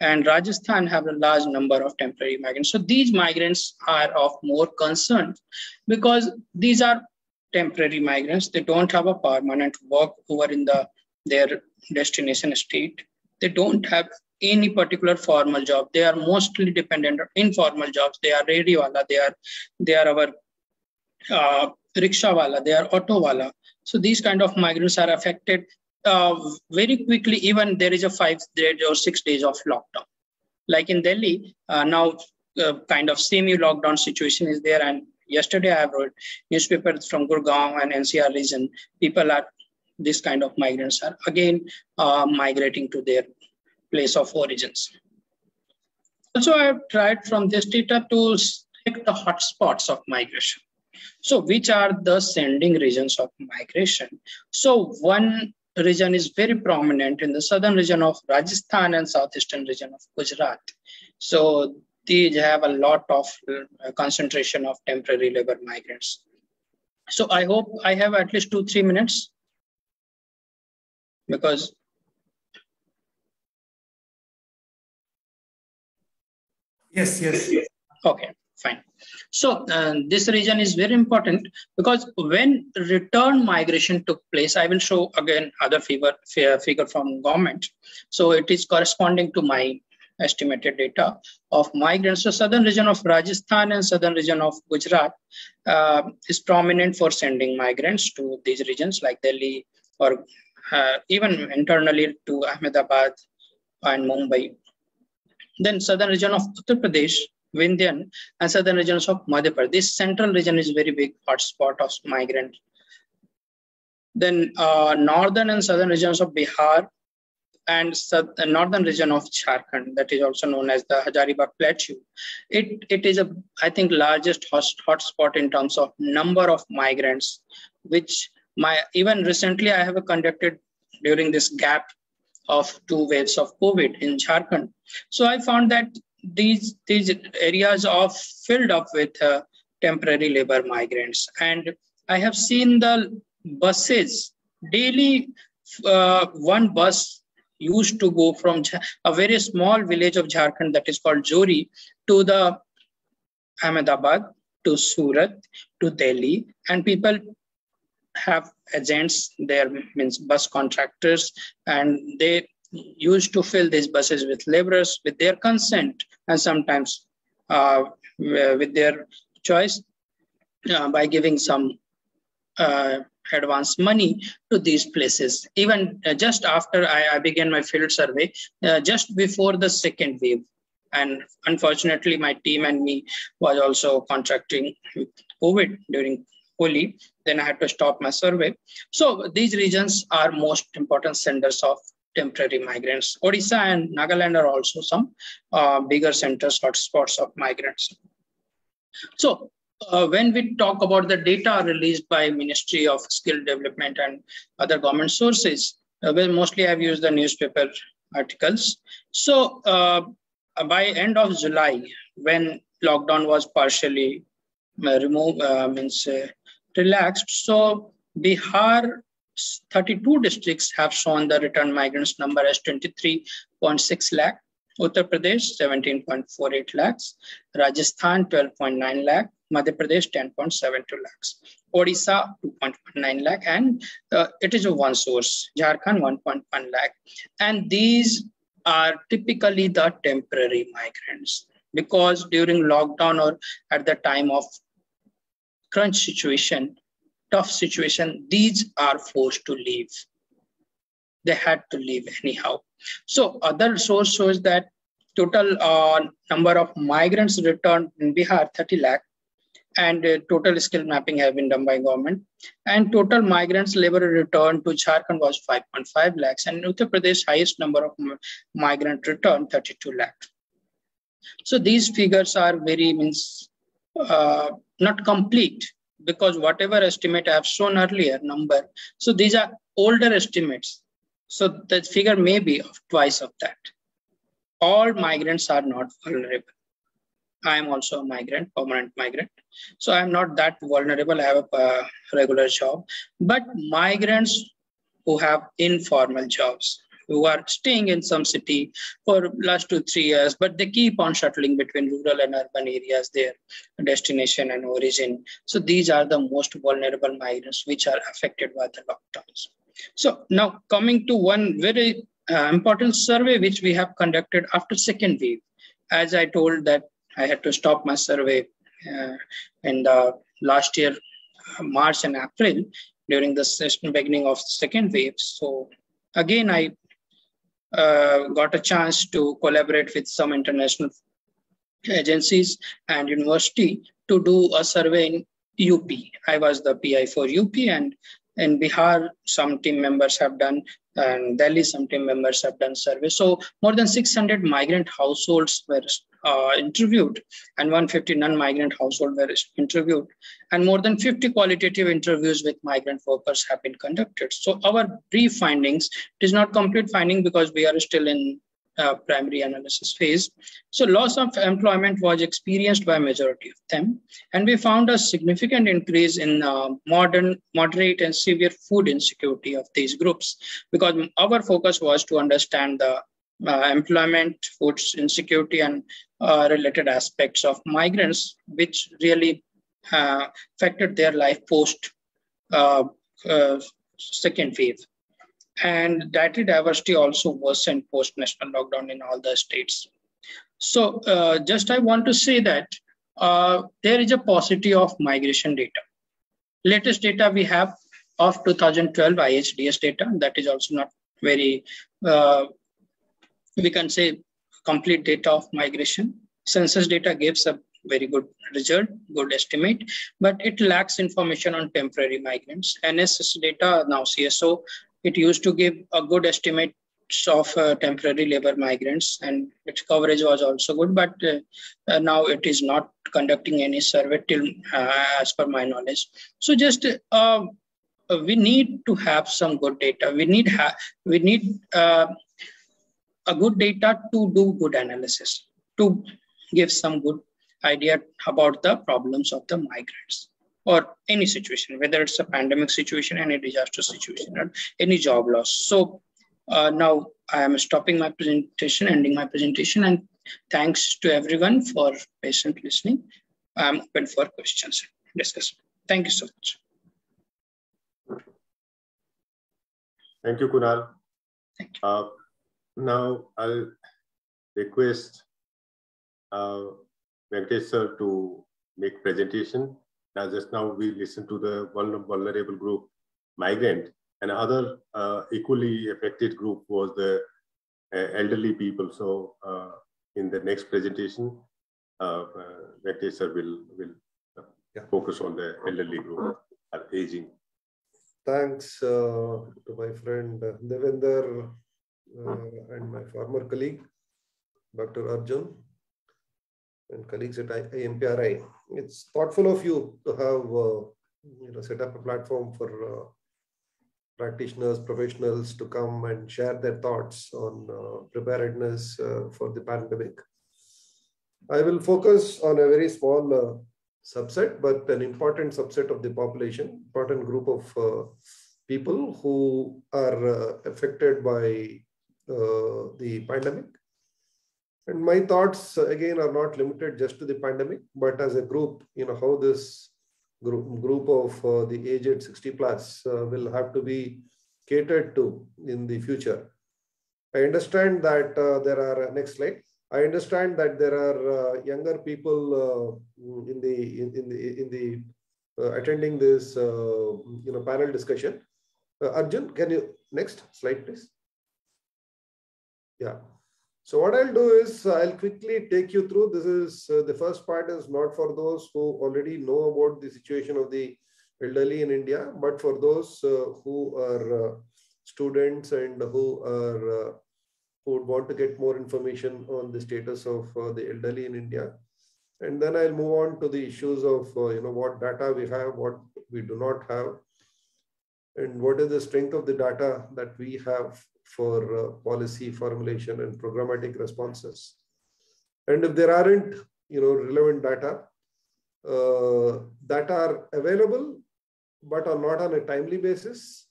D: and Rajasthan have a large number of temporary migrants. So these migrants are of more concern because these are temporary migrants. They don't have a permanent work over in the their destination state. They don't have any particular formal job. They are mostly dependent on informal jobs. They are radio wala, they are they are our uh, rickshaw wala, they are auto wala. So these kind of migrants are affected uh, very quickly. Even there is a five days or six days of lockdown. Like in Delhi, uh, now uh, kind of semi-lockdown situation is there. And yesterday I read newspapers from Gurgaon and NCR region. People are this kind of migrants are again uh, migrating to their place of origins. Also, I have tried from this data to check the hotspots of migration. So, which are the sending regions of migration? So, one region is very prominent in the southern region of Rajasthan and southeastern region of Gujarat. So, these have a lot of uh, concentration of temporary labor migrants. So, I hope I have at least two, three minutes because
E: yes yes.
D: Okay fine. So uh, this region is very important because when return migration took place i will show again other figure figure from government. So it is corresponding to my estimated data of migrants. So southern region of Rajasthan and southern region of Gujarat uh, is prominent for sending migrants to these regions like Delhi or uh, even internally to Ahmedabad and Mumbai. Then southern region of Uttar Pradesh, Vindhyan, and southern regions of Madhya Pradesh. This central region is very big hotspot of migrant. Then uh, northern and southern regions of Bihar and south, uh, northern region of Jharkhand, that is also known as the Hazaribagh Plateau. It, it is a, I think, largest hotspot in terms of number of migrants, which my even recently I have conducted during this gap of two waves of COVID in Jharkhand. So I found that these these areas are filled up with uh, temporary labor migrants, and I have seen the buses daily. Uh, one bus used to go from a very small village of Jharkhand that is called Jori to the Ahmedabad to Surat, to Delhi, and people have agents, there means bus contractors, and they used to fill these buses with laborers with their consent and sometimes uh, with their choice uh, by giving some uh, advance money to these places. Even uh, just after I, I, began my field survey, uh, just before the second wave, and unfortunately, my team and me was also contracting COVID during Holi. Then I had to stop my survey. So these regions are most important centers of temporary migrants. Odisha and Nagaland are also some uh, bigger centers, hotspots of migrants. So uh, when we talk about the data released by Ministry of Skill Development and other government sources, uh, well, mostly I've used the newspaper articles. So uh, by end of July, when lockdown was partially uh, removed, uh, means relaxed, so Bihar 32 districts have shown the return migrants number as 23.6 lakh, Uttar Pradesh 17.48 lakhs, Rajasthan 12.9 lakh, Madhya Pradesh 10.72 lakhs, Odisha 2.9 lakh, and uh, it is a one source, Jharkhand 1.1 lakh. And these are typically the temporary migrants because during lockdown or at the time of crunch situation, tough situation, these are forced to leave. They had to leave anyhow. So other source shows that total uh, number of migrants returned in Bihar, 30 lakh, and uh, total skill mapping have been done by government. And total migrants labor returned to Jharkhand was 5.5 lakhs, and Uttar Pradesh highest number of migrant returned 32 lakh. So these figures are very means uh, not complete because whatever estimate I have shown earlier number. So these are older estimates. So the figure may be of twice of that. All migrants are not vulnerable. I am also a migrant, permanent migrant. So I'm not that vulnerable. I have a uh, regular job. But migrants who have informal jobs, who are staying in some city for last two, three years, but they keep on shuttling between rural and urban areas, their destination and origin. So these are the most vulnerable migrants which are affected by the lockdowns. So now coming to one very uh, important survey which we have conducted after second wave. As I told that I had to stop my survey uh, in the last year, March and April, during the session beginning of second wave. So again, I uh, got a chance to collaborate with some international agencies and university to do a survey in UP. I was the PI for UP and in Bihar, some team members have done, and Delhi, some team members have done survey. So more than 600 migrant households were uh, interviewed, and 150 non-migrant households were interviewed, and more than 50 qualitative interviews with migrant workers have been conducted. So our brief findings, it is not complete finding because we are still in uh, primary analysis phase. So loss of employment was experienced by majority of them. And we found a significant increase in uh, modern, moderate and severe food insecurity of these groups because our focus was to understand the uh, employment, food insecurity and uh, related aspects of migrants, which really uh, affected their life post uh, second wave and dietary diversity also worsened post national lockdown in all the states. So, uh, just I want to say that uh, there is a paucity of migration data. Latest data we have of 2012 IHDS data that is also not very, uh, we can say, complete data of migration. Census data gives a very good result, good estimate, but it lacks information on temporary migrants. NSS data, now CSO, it used to give a good estimate of uh, temporary labor migrants and its coverage was also good but uh, uh, now it is not conducting any survey till uh, as per my knowledge. So just uh, we need to have some good data. We need ha- we need uh, a good data to do good analysis to give some good idea about the problems of the migrants or any situation, whether it's a pandemic situation, any disaster situation, or any job loss. So uh, now I am stopping my presentation, ending my presentation, and thanks to everyone for patient listening. I'm open for questions and discussion. Thank you so much.
B: Thank you, Kunal.
D: Thank you.
B: Uh, now I'll request uh, Venkatesh sir to make presentation. Now, just now we listened to the vulnerable group, migrant, and other uh, equally affected group was the uh, elderly people. So uh, in the next presentation, uh, Venkatesh sir will, will
F: Yeah.
B: focus on the elderly group, uh, aging.
F: Thanks uh, to my friend uh, Devender uh, and my former colleague, Dr. Arjun, and colleagues at IMPRI. It's thoughtful of you to have uh, you know set up a platform for uh, practitioners, professionals to come and share their thoughts on uh, preparedness uh, for the pandemic. I will focus on a very small uh, subset, but an important subset of the population, important group of uh, people who are affected by the pandemic. And my thoughts uh, again are not limited just to the pandemic, but as a group, you know, how this group, group of uh, the aged 60 plus uh, will have to be catered to in the future. I understand that uh, there are, next slide. I understand that there are uh, younger people uh, in the in, in the in the uh, attending this uh, you know panel discussion. Uh, Arjun, can you next slide, please? Yeah. So what I'll do is uh, I'll quickly take you through. This is uh, the first part is not for those who already know about the situation of the elderly in India, but for those uh, who are uh, students and who are uh, who would want to get more information on the status of uh, the elderly in India. And then I'll move on to the issues of, you know, what data we have, what we do not have, and what is the strength of the data that we have for uh, policy formulation and programmatic responses. And if there aren't, you know, relevant data uh, that are available, but are not on a timely basis,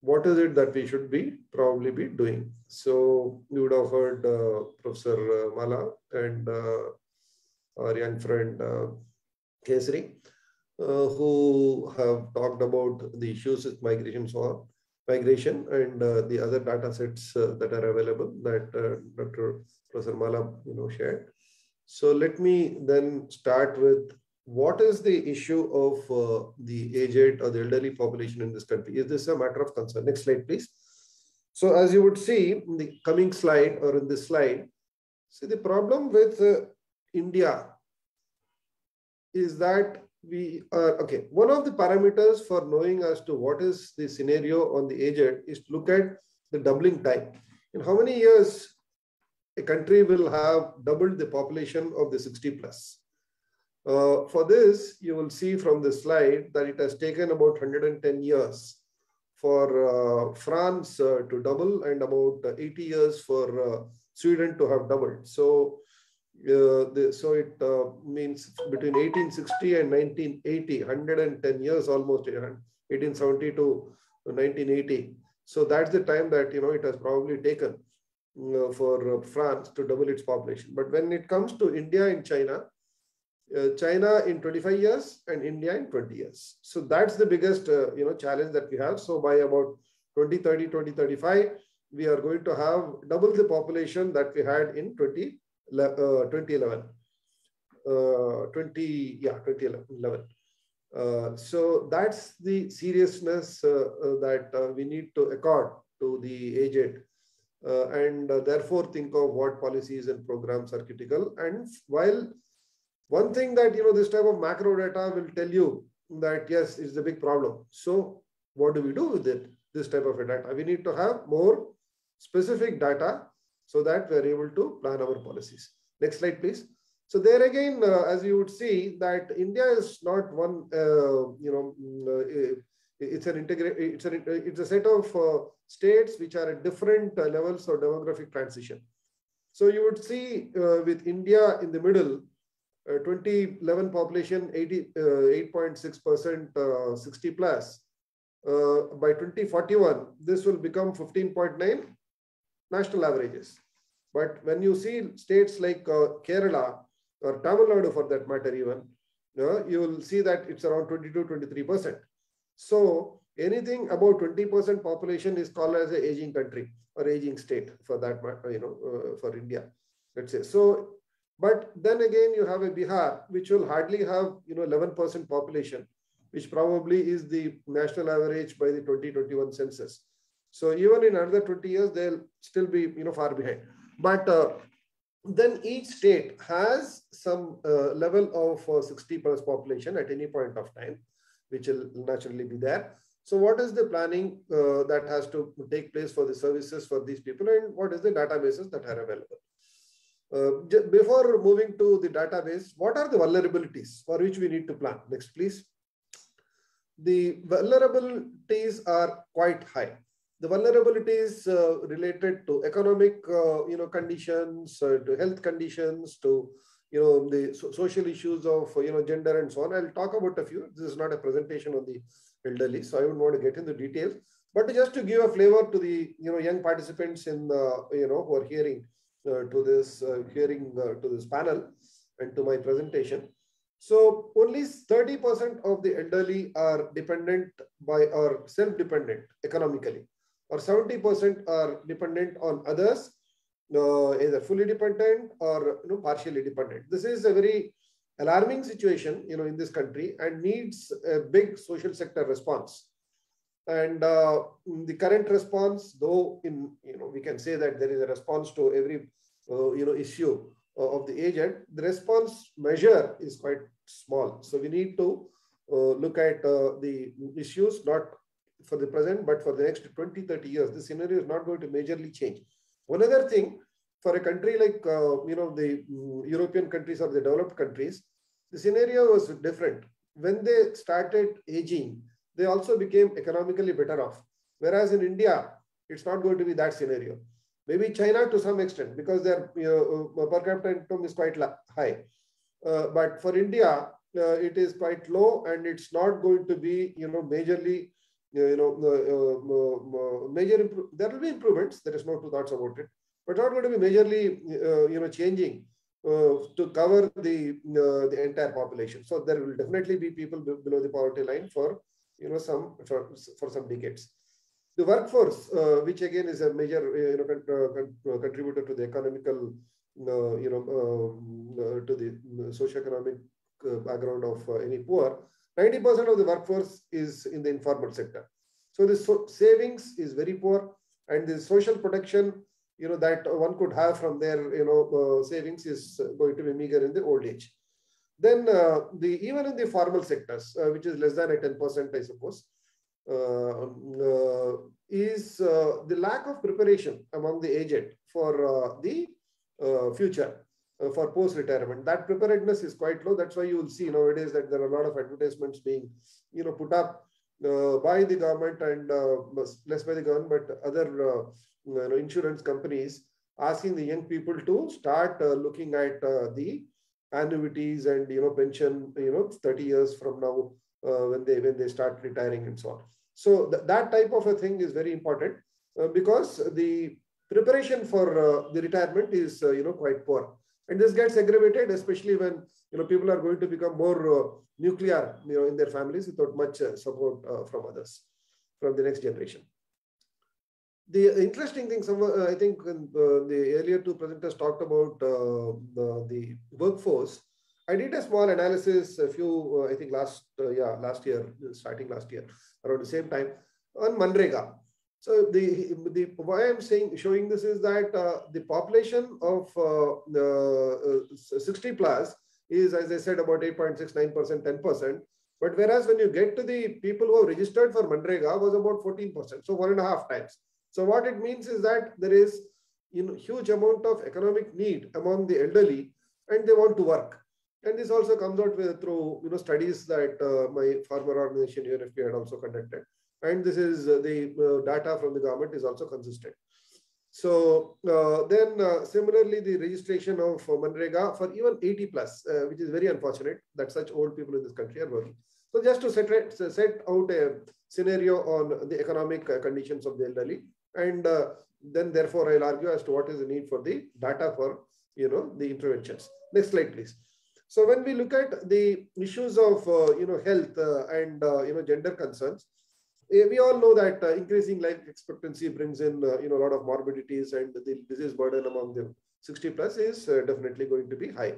F: what is it that we should be probably be doing? So you would have heard uh, Professor uh, Mala and uh, our young friend uh, who have talked about the issues with migration, so on, migration and uh, the other data sets uh, that are available that uh, Dr. Professor Mala, you know, shared. So let me then start with what is the issue of the aged or the elderly population in this country? Is this a matter of concern? Next slide, please. So as you would see in the coming slide or in this slide, see the problem with India is that we are, okay, one of the parameters for knowing as to what is the scenario on the aged is to look at the doubling time. In how many years a country will have doubled the population of the 60 plus? Uh, for this, you will see from the slide that it has taken about 110 years for uh, France uh, to double and about 80 years for uh, Sweden to have doubled. So, the, so it uh, means between 1860 and 1980, 110 years almost, 1870 to 1980. So that's the time that you know it has probably taken for France to double its population. But when it comes to India and China, uh, China in 25 years and India in 20 years. So that's the biggest uh, you know challenge that we have. So by about 2030, 2035, we are going to have double the population that we had in 20, uh, Uh, 2011. Uh, 20 yeah 2011. Uh, so that's the seriousness that we need to accord to the aged uh, and uh, therefore think of what policies and programs are critical. And while one thing that you know this type of macro data will tell you that yes, it's a big problem. So what do we do with it? This type of data. We need to have more specific data so that we're able to plan our policies. Next slide, please. So there again, uh, as you would see, that India is not one, uh, you know, it's an integrate it's a it's a set of uh, states which are at different uh, levels of demographic transition so you would see uh, with india in the middle 2011 population 88.6 percent 60 plus by 2041 this will become 15.9 national averages but when you see states like kerala or tamil nadu for that matter even uh, you will see that it's around 22, 23%. So anything about 20% population is called as an aging country or aging state for that, matter, you know, uh, for India, let's say. So, but then again, you have a Bihar, which will hardly have, you know, 11% population, which probably is the national average by the 2021 census. So even in another 20 years, they'll still be, you know, far behind. But uh, then each state has some uh, level of uh, 60 plus population at any point of time, which will naturally be there. So what is the planning uh, that has to take place for the services for these people and what is the databases that are available? Uh, before moving to the database, what are the vulnerabilities for which we need to plan? Next, please. The vulnerabilities are quite high the vulnerabilities uh, related to economic, uh, you know, conditions, uh, to health conditions, to you know the so social issues of you know gender and so on. I'll talk about a few. This is not a presentation on the elderly, so I wouldn't want to get into details. But just to give a flavor to the you know young participants in the you know who are hearing uh, to this uh, hearing uh, to this panel and to my presentation. So only 30% of the elderly are dependent by or self-dependent economically or 70% are dependent on others, uh, either fully dependent or you know, partially dependent. This is a very alarming situation you know, in this country and needs a big social sector response. And uh, the current response, though in you know we can say that there is a response to every uh, you know issue uh, of the agent, the response measure is quite small. So we need to uh, look at uh, the issues not for the present, but for the next 20, 30 years, the scenario is not going to majorly change. One other thing, for a country like, uh, you know, the mm, European countries or the developed countries, the scenario was different. When they started aging, they also became economically better off. Whereas in India, it's not going to be that scenario. Maybe China to some extent, because their you know, uh, per capita income is quite high. Uh, but for India, uh, it is quite low and it's not going to be, you know, majorly you know, uh, uh, uh, uh major, there will be improvements. There is no two thoughts about it, but not going to be majorly, uh, you know, changing uh, to cover the the entire population. So there will definitely be people below the poverty line for, you know, some for, for some decades. The workforce, which again is a major, you know, con contributor to the economical, you know, um, to the socio-economic background of any poor, 90% of the workforce is in the informal sector. So the so savings is very poor and the social protection, you know, that one could have from their, you know, uh, savings is going to be meager in the old age. Then uh, the even in the formal sectors, uh, which is less than a 10%, I suppose, uh, uh, is uh, the lack of preparation among the aged for the future. Uh, for post-retirement. That preparedness is quite low. That's why you will see nowadays that there are a lot of advertisements being, you know, put up uh, by the government and uh, less by the government, but other uh, you know, insurance companies asking the young people to start uh, looking at uh, the annuities and you know pension, you know, 30 years from now when they when they start retiring and so on. So th that type of a thing is very important because the preparation for the retirement is you know quite poor and this gets aggravated, especially when you know people are going to become more uh, nuclear, you know, in their families without much uh, support uh, from others, from the next generation. The interesting thing, some, uh, I think uh, the earlier two presenters talked about uh, the, workforce. I did a small analysis a few, I think last, yeah, last year, starting last year, around the same time on Manrega. So the, the why I'm saying showing this is that uh, the population of uh, uh, 60 plus is, as I said, about 8.69%, 10%. But whereas when you get to the people who have registered for Manrega was about 14%, so one and a half times. So what it means is that there is you know, huge amount of economic need among the elderly and they want to work. And this also comes out with, through you know, studies that uh, my former organization UNFP had also conducted and this is uh, the uh, data from the government is also consistent. So uh, then uh, similarly, the registration of uh, Manrega for even 80 plus, uh, which is very unfortunate that such old people in this country are working. So just to set, set out a scenario on the economic conditions of the elderly, and then therefore I'll argue as to what is the need for the data for you know the interventions. Next slide, please. So when we look at the issues of uh, you know health uh, and uh, you know gender concerns, we all know that uh, increasing life expectancy brings in uh, you know a lot of morbidities and the disease burden among the 60 plus is uh, definitely going to be high.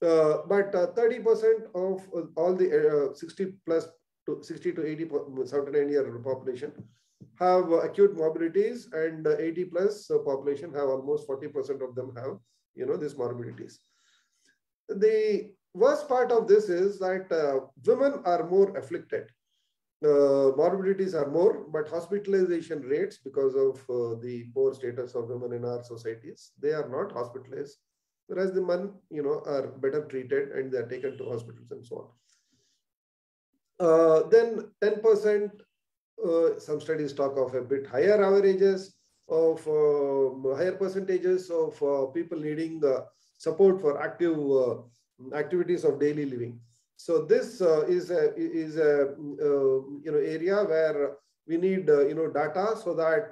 F: but 30% of all the 60 plus to 60 to 80 79 year population have acute morbidities and 80 plus population have almost 40% of them have you know these morbidities the worst part of this is that uh, women are more afflicted. Uh, morbidities are more, but hospitalization rates because of uh, the poor status of women in our societies, they are not hospitalized, whereas the men, you know, are better treated and they are taken to hospitals and so on. Uh, then 10%, uh, some studies talk of a bit higher averages of uh, higher percentages of people needing support for active uh, activities of daily living. So this uh, is a, is a uh, you know area where we need you know data so that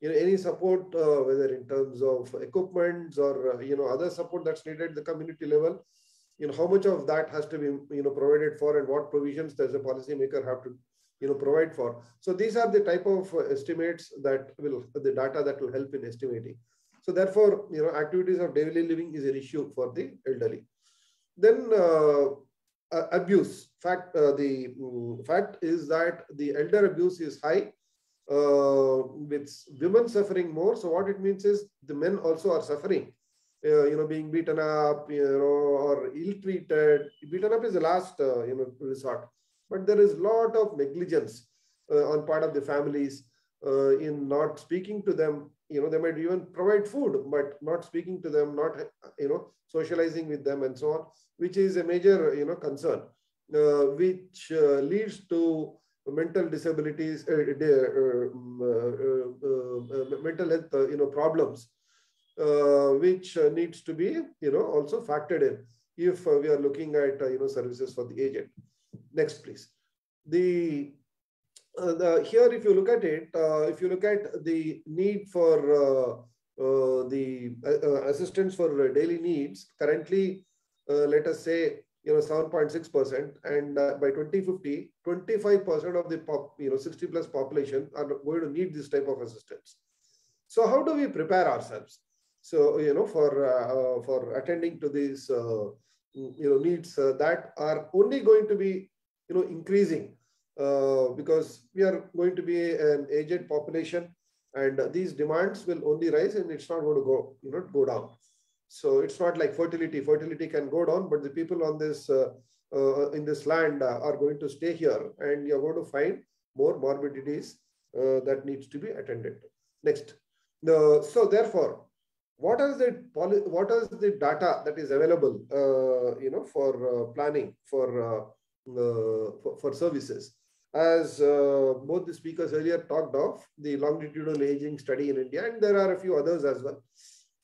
F: you know any support whether in terms of equipments or you know other support that's needed at the community level you know how much of that has to be you know provided for and what provisions does a policymaker have to you know provide for so these are the type of estimates that will the data that will help in estimating so therefore, you know, activities of daily living is an issue for the elderly. Then uh, abuse. Fact, uh, the um, fact is that the elder abuse is high, uh, with women suffering more. So what it means is the men also are suffering. Uh, you know, being beaten up, you know, or ill-treated. Beaten up is the last, uh, you know, resort. But there is a lot of negligence uh, on part of the families in not speaking to them you know, they might even provide food, but not speaking to them, not, you know, socializing with them and so on, which is a major, you know, concern, uh, which uh, leads to mental disabilities, uh, uh, um, uh, uh mental health, you know, problems, which needs to be, you know, also factored in if we are looking at, you know, services for the aged. Next, please. The the, here, if you look at it, uh, if you look at the need for uh, the assistance for daily needs, currently, let us say, you know, 7.6%, and by 2050, 25% of the pop, you know, 60 plus population are going to need this type of assistance. So how do we prepare ourselves? So, you know, for, uh, for attending to these, uh, you know, needs uh, that are only going to be, you know, increasing uh, because we are going to be an aged population and these demands will only rise and it's not going to go, you know, go down. So it's not like fertility. Fertility can go down, but the people on this uh, uh, in this land uh, are going to stay here, and you're going to find more morbidities uh, that needs to be attended. Next. so therefore, what is the what is the data that is available, uh, you know, for planning for, for for services? As uh, both the speakers earlier talked of, the longitudinal aging study in India, and there are a few others as well,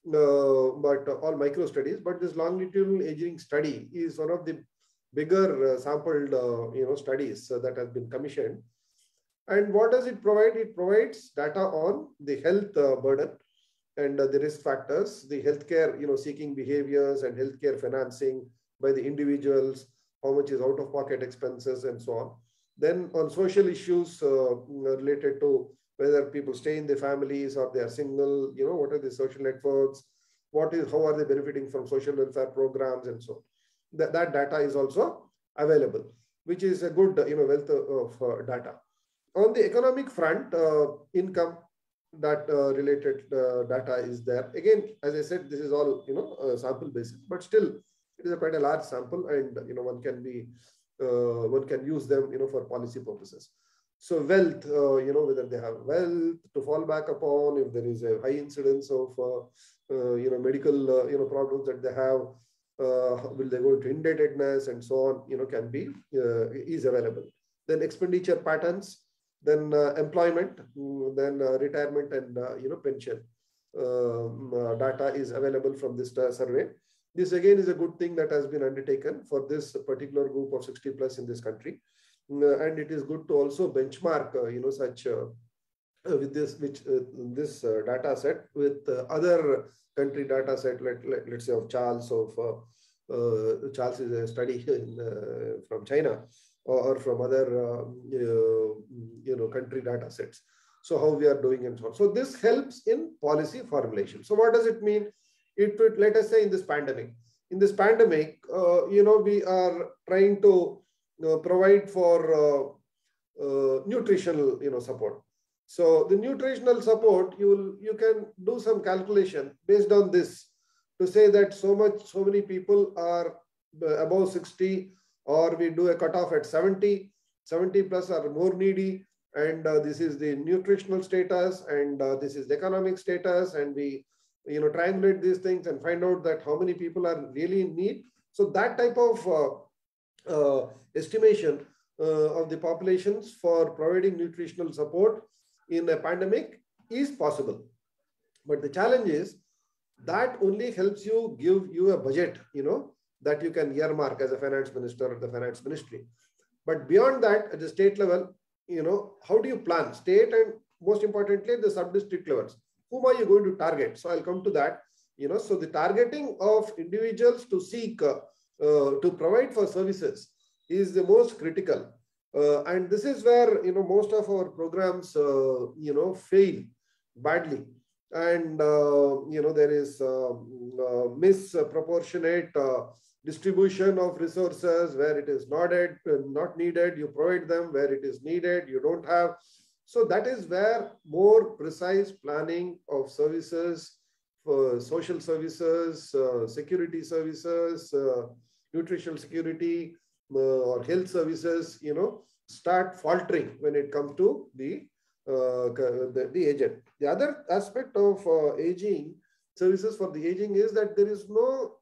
F: uh, but uh, all micro studies. But this longitudinal aging study is one of the bigger uh, sampled, uh, you know, studies uh, that has been commissioned. And what does it provide? It provides data on the health burden and the risk factors, the healthcare, you know, seeking behaviors and healthcare financing by the individuals, how much is out-of-pocket expenses, and so on then on social issues uh, related to whether people stay in their families or they are single, you know, what are the social networks, what is, how are they benefiting from social welfare programs and so on. That, that data is also available, which is a good, you know, wealth of uh, data. On the economic front, uh, income that uh, related uh, data is there. Again, as I said, this is all, you know, sample basis, but still it is a quite a large sample and, you know, one can be uh, one can use them, you know, for policy purposes. So wealth, uh, you know, whether they have wealth to fall back upon, if there is a high incidence of, uh, you know, medical, you know, problems that they have, will they go into indebtedness and so on, you know, can be, is available. Then expenditure patterns, then uh, employment, mm, then uh, retirement and uh, you know pension um, data is available from this survey. This again is a good thing that has been undertaken for this particular group of 60 plus in this country. Mm, and it is good to also benchmark, uh, you know, such uh, uh with this, which uh, this uh, data set with uh, other country data set, let, let, let's say of CHARLS, of CHARLS is a study in, from China or, from other you know country data sets. So how we are doing and so on. So this helps in policy formulation. So what does it mean? It would let us say in this pandemic. In this pandemic, uh, you know, we are trying to uh, provide for uh, uh, nutritional, you know, support. So the nutritional support, you will you can do some calculation based on this to say that so much, so many people are above 60, or we do a cutoff at 70, 70 plus are more needy, and uh, this is the nutritional status, and uh, this is the economic status, and we you know triangulate these things and find out that how many people are really in need. So that type of uh, uh estimation uh, of the populations for providing nutritional support in a pandemic is possible. But the challenge is that only helps you give you a budget, you know, that you can earmark as a finance minister or the finance ministry. But beyond that, at the state level, you know, how do you plan state and most importantly, the sub-district levels? Whom are you going to target? So I'll come to that. You know, so the targeting of individuals to seek uh, uh, to provide for services is the most critical. Uh, and this is where, you know, most of our programs, uh, you know, fail badly. And, uh, you know, there is um, uh, misproportionate distribution of resources where it is not, at, not needed, you provide them where it is needed, you don't have. So that is where more precise planning of services for social services, uh, security services, uh, nutritional security, uh, or health services, you know, start faltering when it comes to the, uh, the, the agent. The other aspect of uh, aging services for the aging is that there is no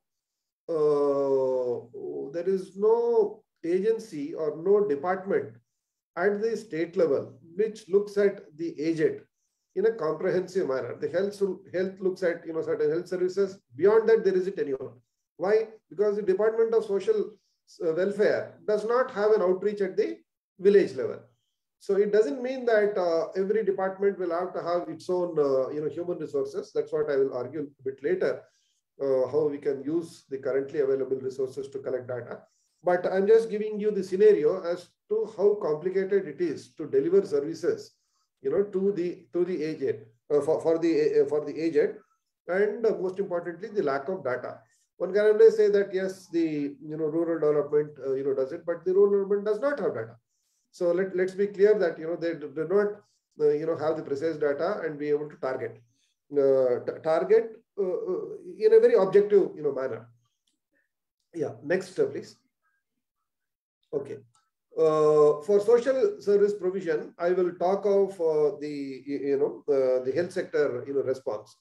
F: uh, there is no agency or no department at the state level which looks at the aged in a comprehensive manner. The health health looks at you know certain health services. Beyond that, there isn't anyone. Why? Because the Department of Social uh, Welfare does not have an outreach at the village level. So it doesn't mean that uh, every department will have to have its own uh, you know human resources. That's what I will argue a bit later uh, how we can use the currently available resources to collect data. But I'm just giving you the scenario as to how complicated it is to deliver services, you know, to the to the agent uh, for for the uh, for the agent, and uh, most importantly, the lack of data. One can only say that yes, the you know rural development uh, you know does it, but the rural development does not have data. So let let's be clear that you know they do not uh, you know have the precise data and be able to target target uh, uh, in a very objective you know manner. Yeah, next please. Okay. Uh, for social service provision, I will talk of uh, the you know uh, the health sector you know response.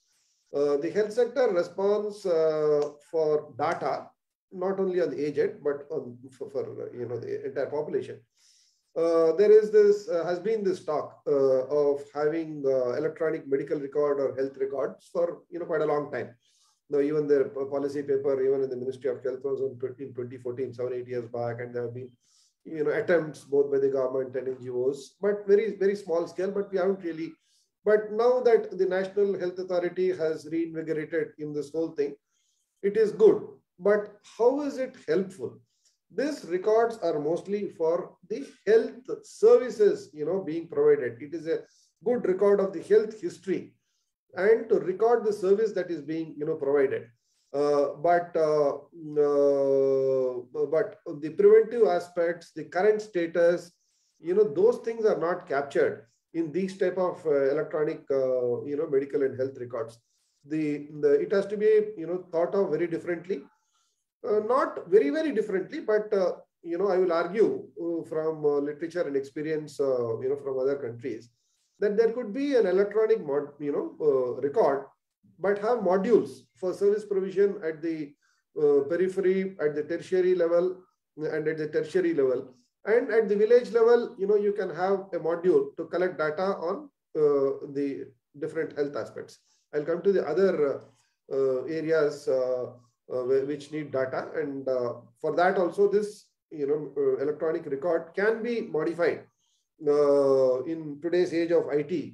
F: Uh, the health sector response for data, not only on the aged but on for, for you know the entire population. Uh, there is this uh, has been this talk uh, of having electronic medical record or health records for you know quite a long time. Now, even the policy paper, even in the Ministry of Health was in 2014, seven, eight years back, and there have been you know attempts both by the government and NGOs, but very very small scale. But we haven't really. But now that the National Health Authority has reinvigorated in this whole thing, it is good. But how is it helpful? These records are mostly for the health services, you know, being provided. It is a good record of the health history and to record the service that is being, you know, provided. Uh, but uh, uh, but the preventive aspects, the current status, you know, those things are not captured in these type of uh, electronic, uh, you know, medical and health records. The, the it has to be, you know, thought of very differently uh, not very, very differently, but you know, I will argue from literature and experience, you know, from other countries, that there could be an electronic mod, you know, record, but have modules for service provision at the periphery, at the tertiary level, and at the tertiary level. And at the village level, you know, you can have a module to collect data on uh, the different health aspects. I'll come to the other uh, areas uh, uh, which need data. And uh, for that also this you know uh, electronic record can be modified in today's age of IT.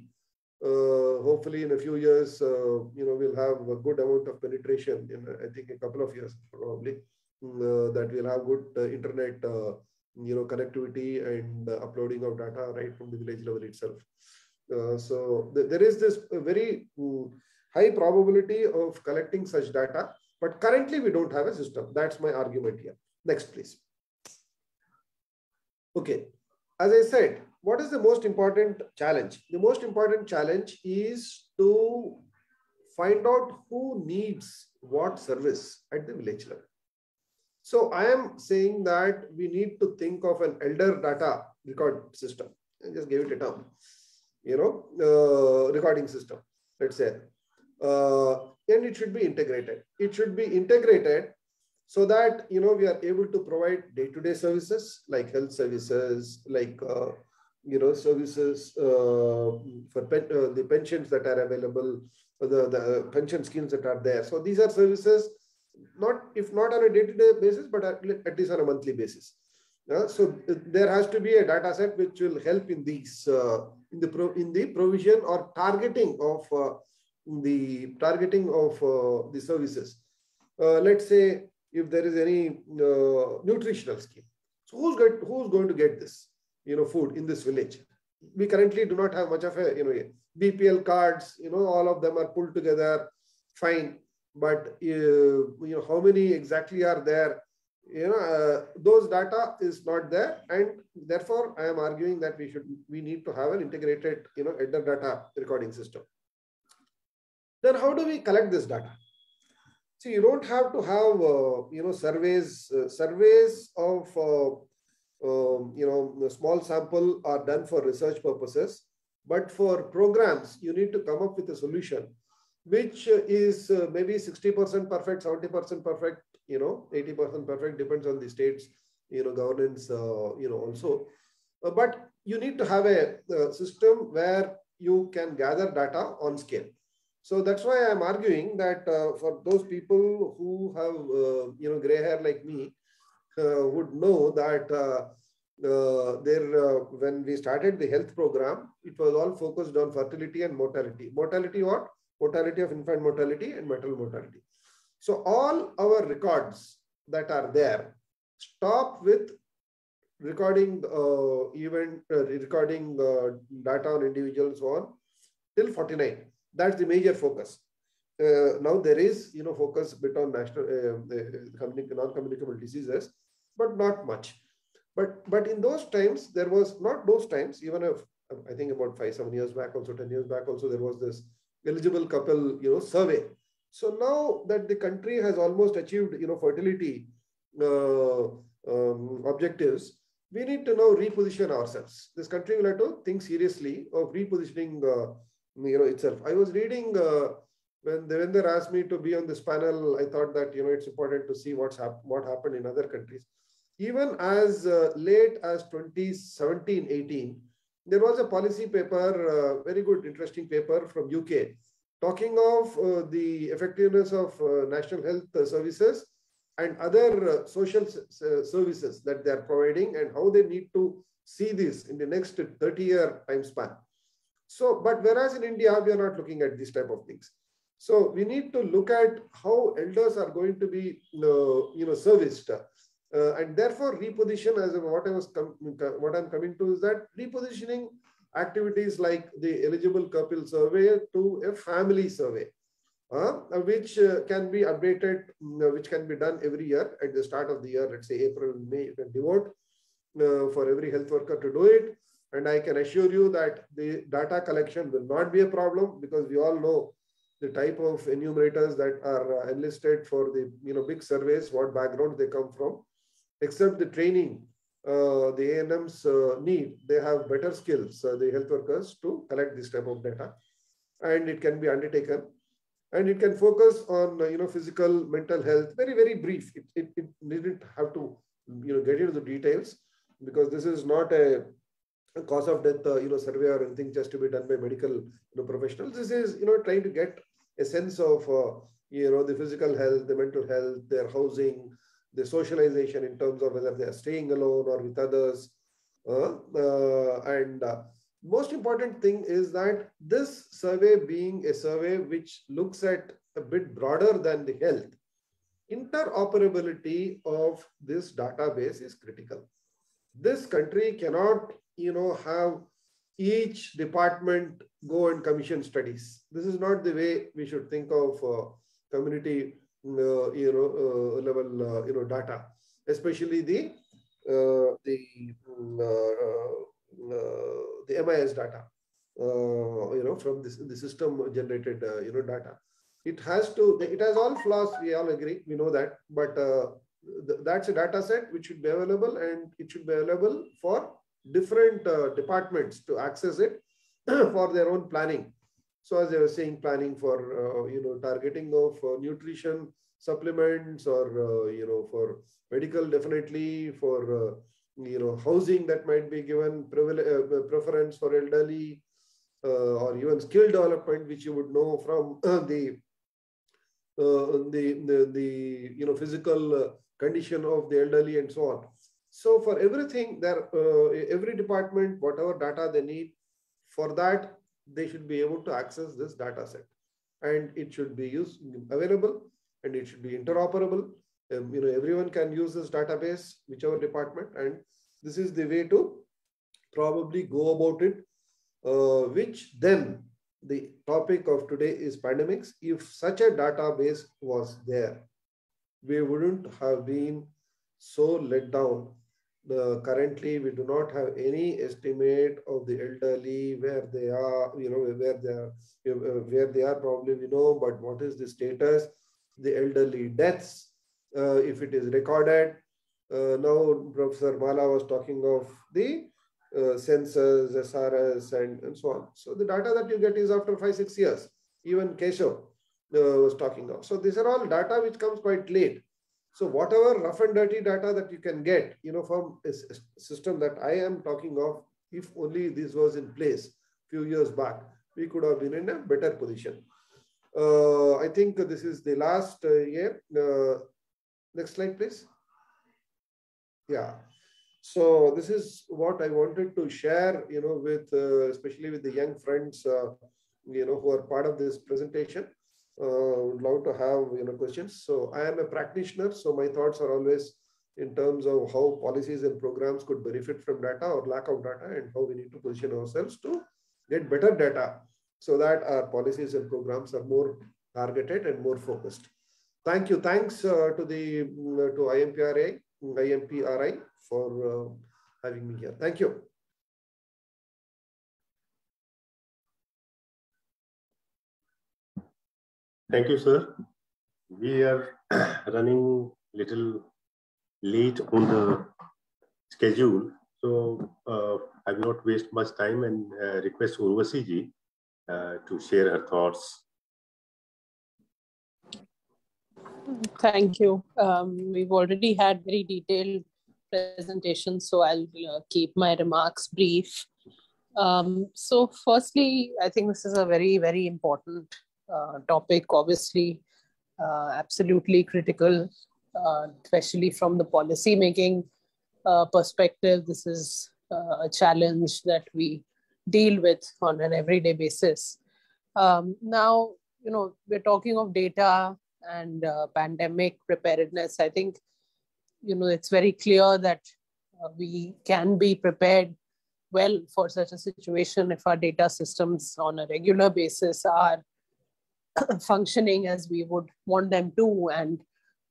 F: hopefully in a few years, you know, we'll have a good amount of penetration in, I think, a couple of years probably. uh, that we'll have good uh, internet, uh, you know, connectivity and uh, uploading of data right from the village level itself. Uh, so th there is this very mm, high probability of collecting such data, but currently we don't have a system. That's my argument here. Next, please. Okay, as I said, what is the most important challenge? The most important challenge is to find out who needs what service at the village level. So I am saying that we need to think of an elder data record system. I just give it a term, you know, uh, recording system, let's say. Uh, and it should be integrated. It should be integrated so that, you know, we are able to provide day-to-day -day services like health services, like, uh, you know, services uh, for pen, uh, the pensions that are available, the, the pension schemes that are there. So these are services not if not on a day-to-day -day basis, but at, least on a monthly basis. Uh, so there has to be a data set which will help in these uh, in the pro, in the provision or targeting of uh, the targeting of the services. Let's say if there is any nutritional scheme, so who's going who's going to get this you know food in this village? We currently do not have much of a you know BPL cards. You know all of them are pulled together, fine but uh, you know how many exactly are there you know uh, those data is not there and therefore i am arguing that we should we need to have an integrated you know elder data recording system then how do we collect this data see you don't have to have uh, you know surveys uh, surveys of uh, um, you know small sample are done for research purposes but for programs you need to come up with a solution which is uh, maybe 60% perfect, 70% perfect, you know, 80% perfect, depends on the state's, you know, governance, uh, you know, also. Uh, but you need to have a, a, system where you can gather data on scale. So that's why I'm arguing that uh, for those people who have, uh, you know, gray hair like me, uh, would know that uh, there, uh, when we started the health program, it was all focused on fertility and mortality. Mortality what? mortality of infant mortality and maternal mortality. So all our records that are there stop with recording uh, event, uh, recording uh, data on individuals on till 49. That's the major focus. Uh, now there is, you know, focus bit on national uh, non-communicable diseases, but not much. But but in those times, there was not those times, even if I think about five, seven years back, also 10 years back, also there was this eligible couple, you know, survey. So now that the country has almost achieved, you know, fertility uh, um, objectives, we need to now reposition ourselves. This country will have to think seriously of repositioning, uh, you know, itself. I was reading uh, when Devender asked me to be on this panel. I thought that you know it's important to see what's hap what happened in other countries. Even as uh, late as 2017, 18, there was a policy paper, uh, very good, interesting paper from UK, talking of uh, the effectiveness of uh, national health services and other uh, social uh, services that they are providing and how they need to see this in the next 30 year time span. So, but whereas in India, we are not looking at this type of things. So we need to look at how elders are going to be, you know, serviced uh, and therefore, reposition as what I was what I'm coming to is that repositioning activities like the eligible couple survey to a family survey, uh, which uh, can be updated, uh, which can be done every year at the start of the year. Let's say April, May, you can devote uh, for every health worker to do it. And I can assure you that the data collection will not be a problem because we all know the type of enumerators that are uh, enlisted for the you know big surveys, what background they come from except the training uh, the ANMs uh, need, they have better skills, uh, the health workers, to collect this type of data. And it can be undertaken. And it can focus on, uh, you know, physical, mental health, very, very brief. It, it, it didn't have to, you know, get into the details because this is not a, a cause of death, uh, you know, survey or anything just to be done by medical you know, professionals. This is, you know, trying to get a sense of, uh, you know, the physical health, the mental health, their housing, the socialization in terms of whether they are staying alone or with others. Uh, uh, and uh, most important thing is that this survey being a survey which looks at a bit broader than the health, interoperability of this database is critical. This country cannot, you know, have each department go and commission studies. This is not the way we should think of uh, community, you know, uh, level, uh, you know, data, especially the uh, the mm, uh, the MIS data, you know, from this the system generated, you know, data. It has to. It has all flaws. We all agree. We know that, but th that's a data set which should be available and it should be available for different uh, departments to access it for their own planning. So as I was saying, planning for, uh, you know, targeting of uh, nutrition supplements or, uh, you know, for medical definitely, for, uh, you know, housing that might be given uh, preference for elderly or even skill development, which you would know from the, the, the, the, you know, physical condition of the elderly and so on. So for everything, there, uh, every department, whatever data they need, for that, they should be able to access this data set. And it should be used, available, and it should be interoperable. Um, you know, everyone can use this database, whichever department, and this is the way to probably go about it, uh, which then the topic of today is pandemics. If such a database was there, we wouldn't have been so let down currently we do not have any estimate of the elderly where they are you know where they are where they are probably we know but what is the status? The elderly deaths uh, if it is recorded uh, now professor mala was talking of the uh, census srs and, and so on. So the data that you get is after five six years. Even Keshri uh, was talking of. So these are all data which comes quite late so whatever rough and dirty data that you can get, you know, from a system that I am talking of, if only this was in place few years back, we could have been in a better position. Uh, I think this is the last uh, year. Uh, next slide, please. Yeah. So this is what I wanted to share, you know, with uh, especially with the young friends, uh, you know, who are part of this presentation uh, would love to have you know questions. So I am a practitioner, so my thoughts are always in terms of how policies and programs could benefit from data or lack of data and how we need to position ourselves to get better data so that our policies and programs are more targeted and more focused. Thank you. Thanks uh, to the uh, to IMPRI, IMPRI for uh, having me here. Thank you.
B: Thank you, sir. We are running a little late on the schedule, so uh, I will not waste much time and uh, request Urvashi ji uh, to share her thoughts.
G: Thank you. Um, we've already had very detailed presentations, so I'll uh, keep my remarks brief. Um, so firstly, I think this is a very, very important topic, obviously, uh, absolutely critical, uh, especially from the policy making perspective. This is a challenge that we deal with on an everyday basis. Um, now, you know, we're talking of data and uh, pandemic preparedness. I think, you know, it's very clear that uh, we can be prepared well for such a situation if our data systems on a regular basis are functioning as we would want them to and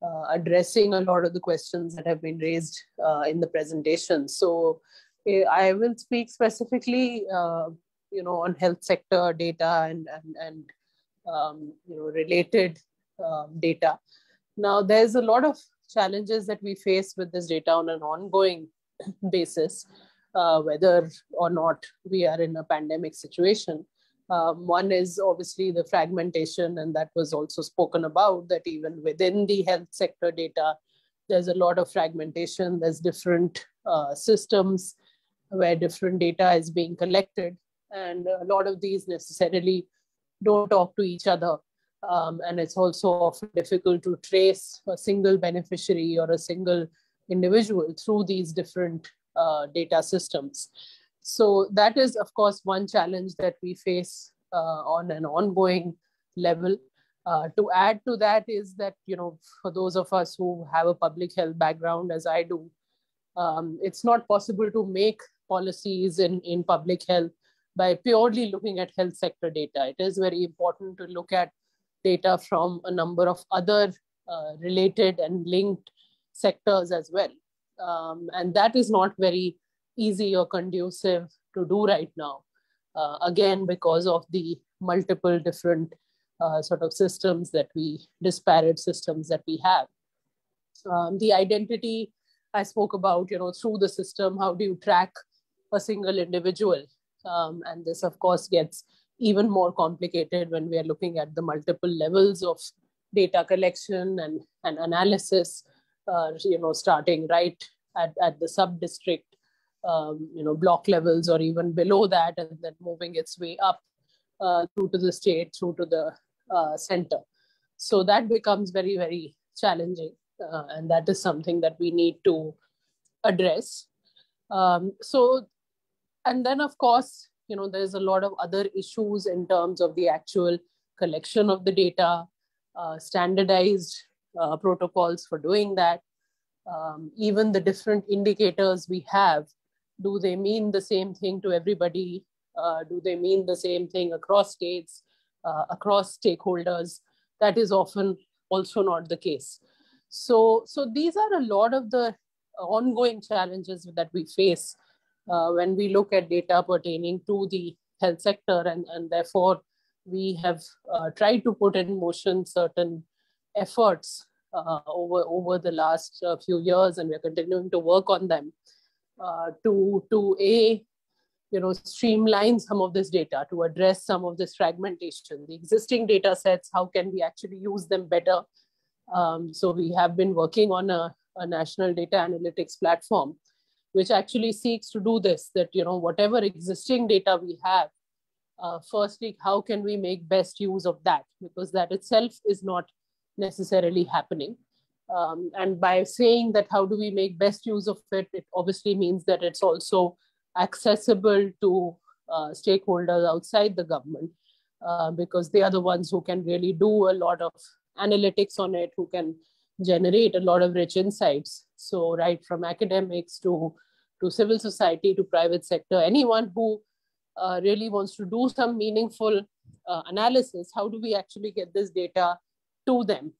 G: uh, addressing a lot of the questions that have been raised uh, in the presentation. So eh, I will speak specifically, uh, you know, on health sector data and, and, and um, you know, related um, data. Now, there's a lot of challenges that we face with this data on an ongoing basis, uh, whether or not we are in a pandemic situation. Um, one is obviously the fragmentation, and that was also spoken about that even within the health sector data, there's a lot of fragmentation. There's different uh, systems where different data is being collected, and a lot of these necessarily don't talk to each other. Um, and it's also often difficult to trace a single beneficiary or a single individual through these different uh, data systems. So that is, of course, one challenge that we face uh, on an ongoing level. Uh, to add to that is that, you know, for those of us who have a public health background, as I do, um, it's not possible to make policies in, in public health by purely looking at health sector data. It is very important to look at data from a number of other uh, related and linked sectors as well. Um, and that is not very easy or conducive to do right now. Uh, again, because of the multiple different uh, sort of systems that we, disparate systems that we have. Um, the identity I spoke about, you know, through the system, how do you track a single individual? Um, and this, of course, gets even more complicated when we are looking at the multiple levels of data collection and, and analysis, uh, you know, starting right at, at the sub-district, um, you know, block levels or even below that, and then moving its way up uh, through to the state, through to the uh, center. So that becomes very, very challenging. Uh, and that is something that we need to address. Um, so, and then of course, you know, there's a lot of other issues in terms of the actual collection of the data, uh, standardized uh, protocols for doing that. Um, even the different indicators we have, do they mean the same thing to everybody? Uh, do they mean the same thing across states, uh, across stakeholders? That is often also not the case. So, so these are a lot of the ongoing challenges that we face uh, when we look at data pertaining to the health sector, and, and therefore we have uh, tried to put in motion certain efforts uh, over over the last uh, few years, and we're continuing to work on them uh, to to a you know streamline some of this data to address some of this fragmentation the existing data sets how can we actually use them better um, so we have been working on a, a, national data analytics platform, which actually seeks to do this, that, you know, whatever existing data we have, uh, firstly, how can we make best use of that? Because that itself is not necessarily happening. Um, and by saying that, how do we make best use of it? It obviously means that it's also accessible to uh, stakeholders outside the government uh, because they are the ones who can really do a lot of analytics on it who can generate a lot of rich insights. So right from academics to, to civil society to private sector, anyone who uh, really wants to do some meaningful uh, analysis, how do we actually get this data to them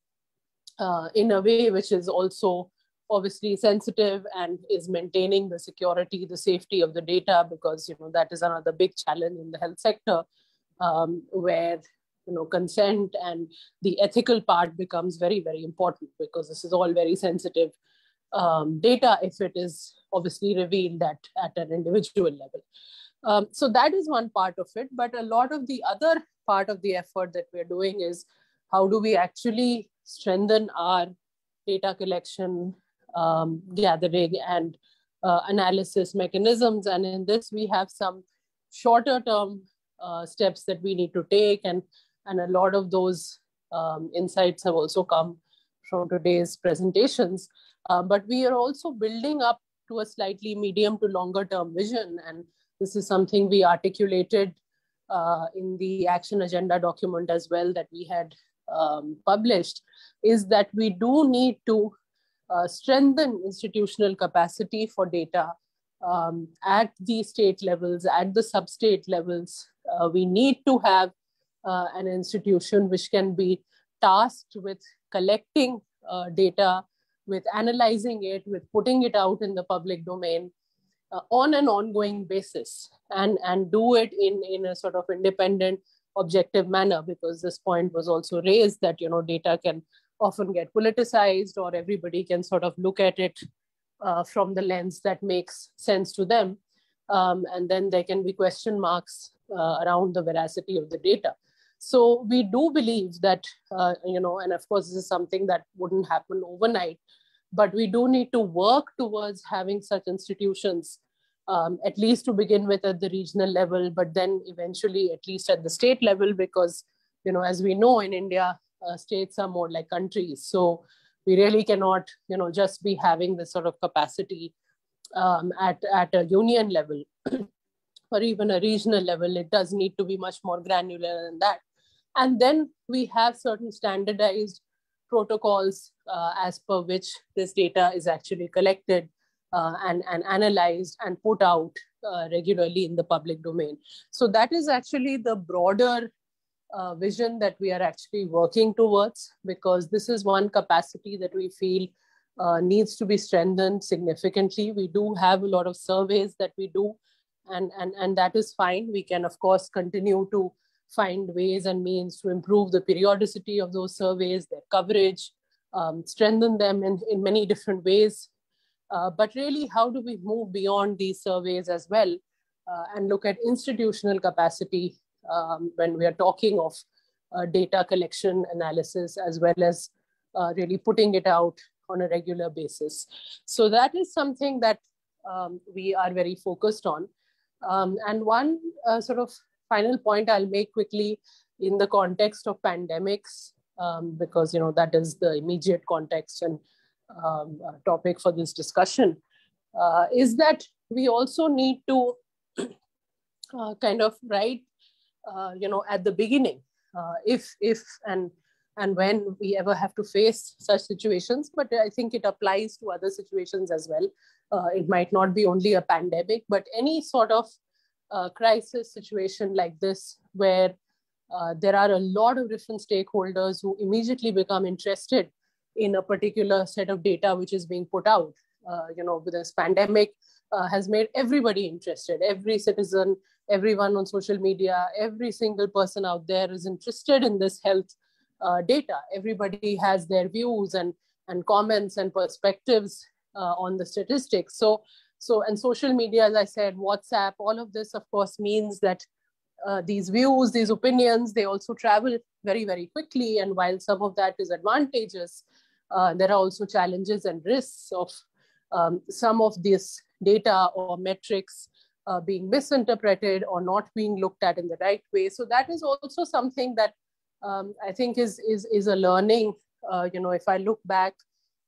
G: uh, in a way which is also obviously sensitive and is maintaining the security, the safety of the data, because you know that is another big challenge in the health sector, um, where you know consent and the ethical part becomes very very important because this is all very sensitive um, data if it is obviously revealed at, at an individual level. Um, so that is one part of it but a lot of the other part of the effort that we're doing is how do we actually strengthen our data collection um, gathering and uh, analysis mechanisms and in this we have some shorter term uh, steps that we need to take and and a lot of those um, insights have also come from today's presentations. Uh, but we are also building up to a slightly medium to longer term vision. And this is something we articulated uh, in the action agenda document as well that we had um, published, is that we do need to uh, strengthen institutional capacity for data um, at the state levels, at the sub-state levels. Uh, we need to have uh, an institution which can be tasked with collecting uh, data, with analyzing it, with putting it out in the public domain uh, on an ongoing basis and, and do it in, in a sort of independent, objective manner because this point was also raised that, you know, data can often get politicized or everybody can sort of look at it uh, from the lens that makes sense to them. Um, and then there can be question marks uh, around the veracity of the data. So we do believe that, uh, you know, and of course, this is something that wouldn't happen overnight, but we do need to work towards having such institutions, um, at least to begin with at the regional level, but then eventually at least at the state level, because, you know, as we know in India, uh, states are more like countries. So we really cannot, you know, just be having this sort of capacity um, at, at a union level or even a regional level. It does need to be much more granular than that. And then we have certain standardized protocols uh, as per which this data is actually collected uh, and, and analyzed and put out uh, regularly in the public domain. So that is actually the broader uh, vision that we are actually working towards because this is one capacity that we feel uh, needs to be strengthened significantly. We do have a lot of surveys that we do, and, and, and that is fine. We can, of course, continue to find ways and means to improve the periodicity of those surveys, their coverage, um, strengthen them in, in many different ways. Uh, but really, how do we move beyond these surveys as well uh, and look at institutional capacity um, when we are talking of uh, data collection analysis as well as uh, really putting it out on a regular basis. So that is something that um, we are very focused on. Um, and one uh, sort of final point I'll make quickly in the context of pandemics, um, because you know that is the immediate context and um, uh, topic for this discussion, uh, is that we also need to uh, kind of write, uh, you know, at the beginning, uh, if if and and when we ever have to face such situations. But I think it applies to other situations as well. Uh, it might not be only a pandemic, but any sort of crisis situation like this, where there are a lot of different stakeholders who immediately become interested in a particular set of data which is being put out. Uh, you know, with this pandemic uh, has made everybody interested. Every citizen, everyone on social media, every single person out there is interested in this health uh, data. Everybody has their views and, and comments and perspectives uh, on the statistics. So, so, and social media, as I said, WhatsApp, all of this, of course, means that uh, these views, these opinions, they also travel very, very quickly. And while some of that is advantageous, uh, there are also challenges and risks of um, some of this data or metrics uh, being misinterpreted or not being looked at in the right way. So that is also something that um, I think is is is a learning. Uh, you know, if I look back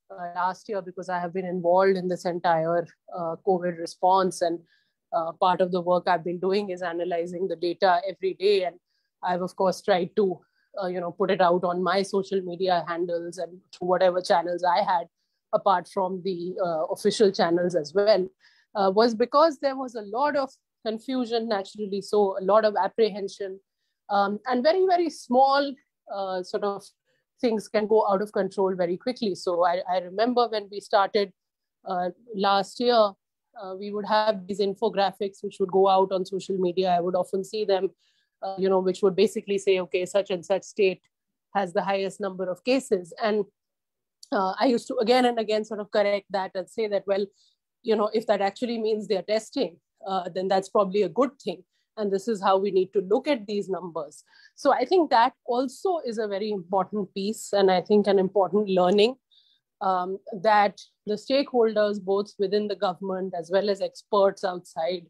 G: uh, last year, because I have been involved in this entire uh, COVID response, and part of the work I've been doing is analyzing the data every day, and I've of course tried to uh, you know put it out on my social media handles and whatever channels I had, apart from the uh, official channels as well. was because there was a lot of confusion naturally so a lot of apprehension um, and very, very small uh, sort of things can go out of control very quickly. So I, I remember when we started uh, last year, uh, we would have these infographics which would go out on social media. I would often see them, uh, you know, which would basically say, okay, such and such state has the highest number of cases. And uh, I used to again and again sort of correct that and say that, well, you know, if that actually means they're testing, uh, then that's probably a good thing and this is how we need to look at these numbers so i think that also is a very important piece and i think an important learning um, that the stakeholders both within the government as well as experts outside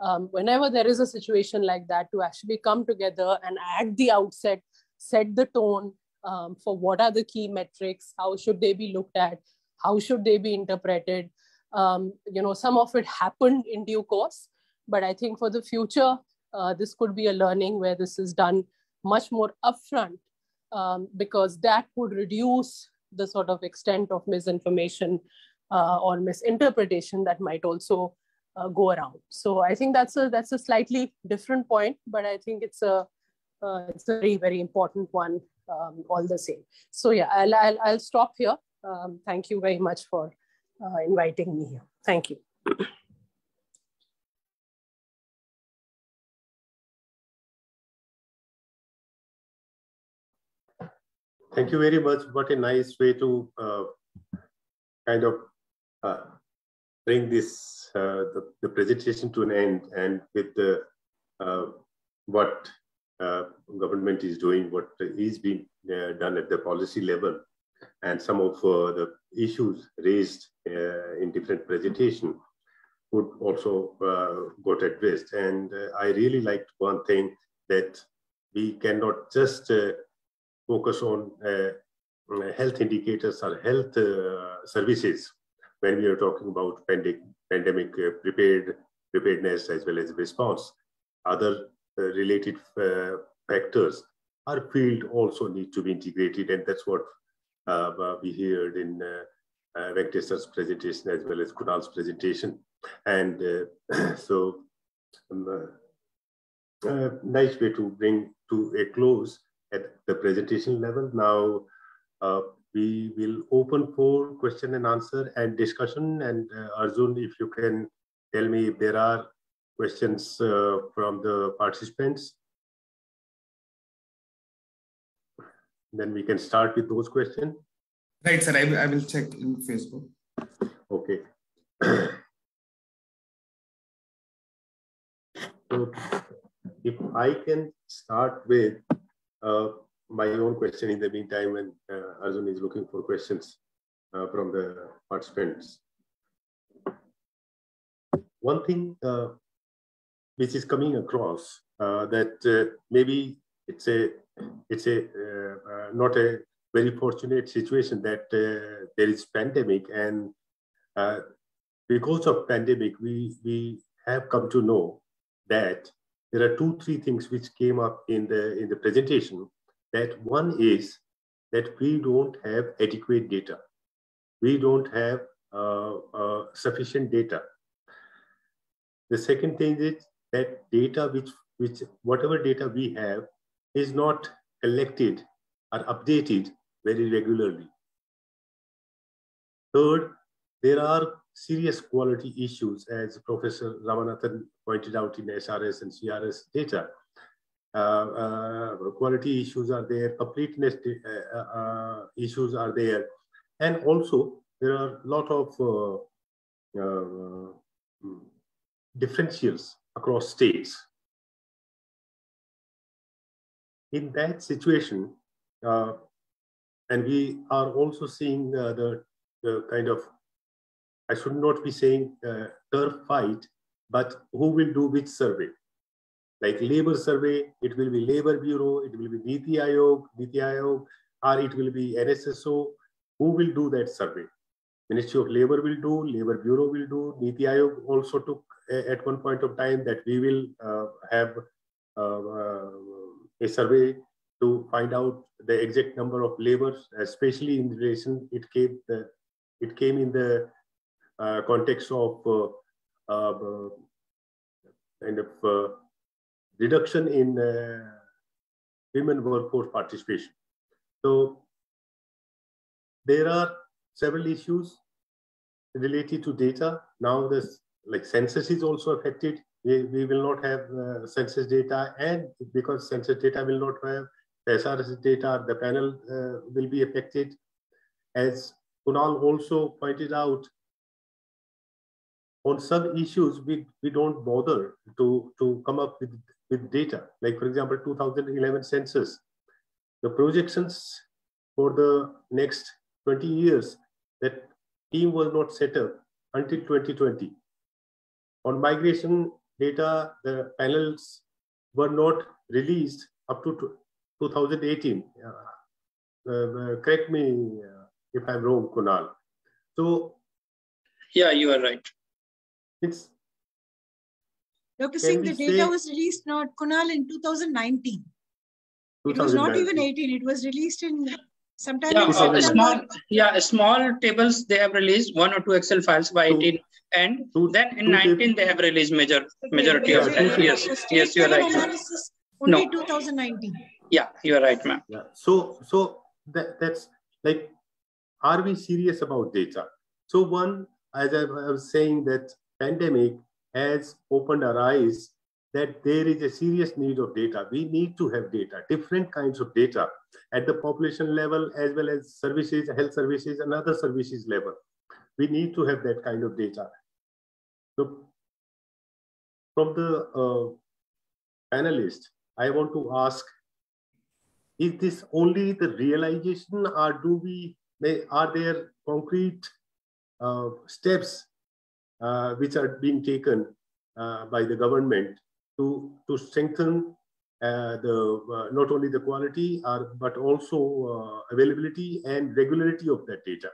G: um, whenever there is a situation like that to actually come together and at the outset set the tone um, for what are the key metrics how should they be looked at how should they be interpreted. Um, you know some of it happened in due course but I think for the future, uh, this could be a learning where this is done much more upfront um, because that would reduce the sort of extent of misinformation uh, or misinterpretation that might also uh, go around. So I think that's a that's a slightly different point, but I think it's a uh, it's a very very important one um, all the same. So yeah, I'll I'll, I'll stop here. Um, thank you very much for uh, inviting me here. Thank you.
B: Thank you very much. What a nice way to uh, kind of uh, bring this the, the, presentation to an end and with the uh, what uh, government is doing, what is being uh, done at the policy level, and some of the issues raised in different presentation would also got addressed. And I really liked one thing that we cannot just focus on uh, uh, health indicators or health uh, services when we are talking about pandemic, pandemic prepared, preparedness as well as response. Other related factors our field also need to be integrated. And that's what uh, we heard in uh, uh, Venkateswar's presentation as well as Kunal's presentation. And uh, so, um, uh, nice way to bring to a close at the presentation level. Now, uh, we will open for question and answer and discussion. And uh, Arjun, if you can tell me if there are questions uh, from the participants. Then we can start with those questions.
E: Right, sir. I will, I will check in Facebook.
B: Okay. so if I can start with uh, my own question in the meantime when uh, Arjun is looking for questions uh, from the participants. One thing uh, which is coming across uh, that uh, maybe it's a it's a uh, not a very fortunate situation that there is pandemic and because of pandemic we we have come to know that there are two three things which came up in the in the presentation that one is that we don't have adequate data we don't have uh, uh, sufficient data the second thing is that data which, which whatever data we have is not collected or updated very regularly. Third, there are serious quality issues, as Professor Ramanathan pointed out in SRS and CRS data. Uh, uh, quality issues are there, completeness uh, issues are there, and also there are a lot of uh, differentials across states. In that situation, uh, and we are also seeing uh, the, the, kind of, I should not be saying uh, turf fight, but who will do which survey? Like labor survey, it will be Labor Bureau, it will be Niti Aayog, Niti Aayog, or it will be NSSO. Who will do that survey? Ministry of Labor will do, Labor Bureau will do, Niti Aayog also took at one point of time that we will uh, have uh, uh, a survey to find out the exact number of laborers, especially in relation, it came, the, it came in the uh, context of uh, uh, kind of reduction in women workforce participation. So there are several issues related to data. Now this like census is also affected. We, we will not have uh, census data and because census data will not have SRS data, the panel uh, will be affected. As Kunal also pointed out, on some issues, we, we don't bother to, to come up with, with data. Like for example, 2011 census, the projections for the next 20 years, that team was not set up until 2020. On migration data, the panels were not released up to 2018. Uh, uh, correct me uh, if I'm wrong, Kunal. So,
D: yeah, you are right.
B: It's
C: Dr. Singh, the data say, was released not Kunal in 2019. 2019. It was not even 18. It was released in sometime
D: yeah, uh, small yeah small tables they have released one or two excel files by 18 and two, then in 19 tables. they have released major majority of them yes yes you're right
C: only no. 2019
D: yeah you're right ma'am
B: yeah so so that, that's like are we serious about data so one as i was saying that pandemic has opened our eyes that there is a serious need of data. We need to have data, different kinds of data at the population level as well as services, health services and other services level. We need to have that kind of data. So from the uh, panelists, I want to ask, is this only the realization or do we, may, are there concrete uh, steps which are being taken uh, by the government to, to strengthen uh, the uh, not only the quality uh, but also uh, availability and regularity of that data.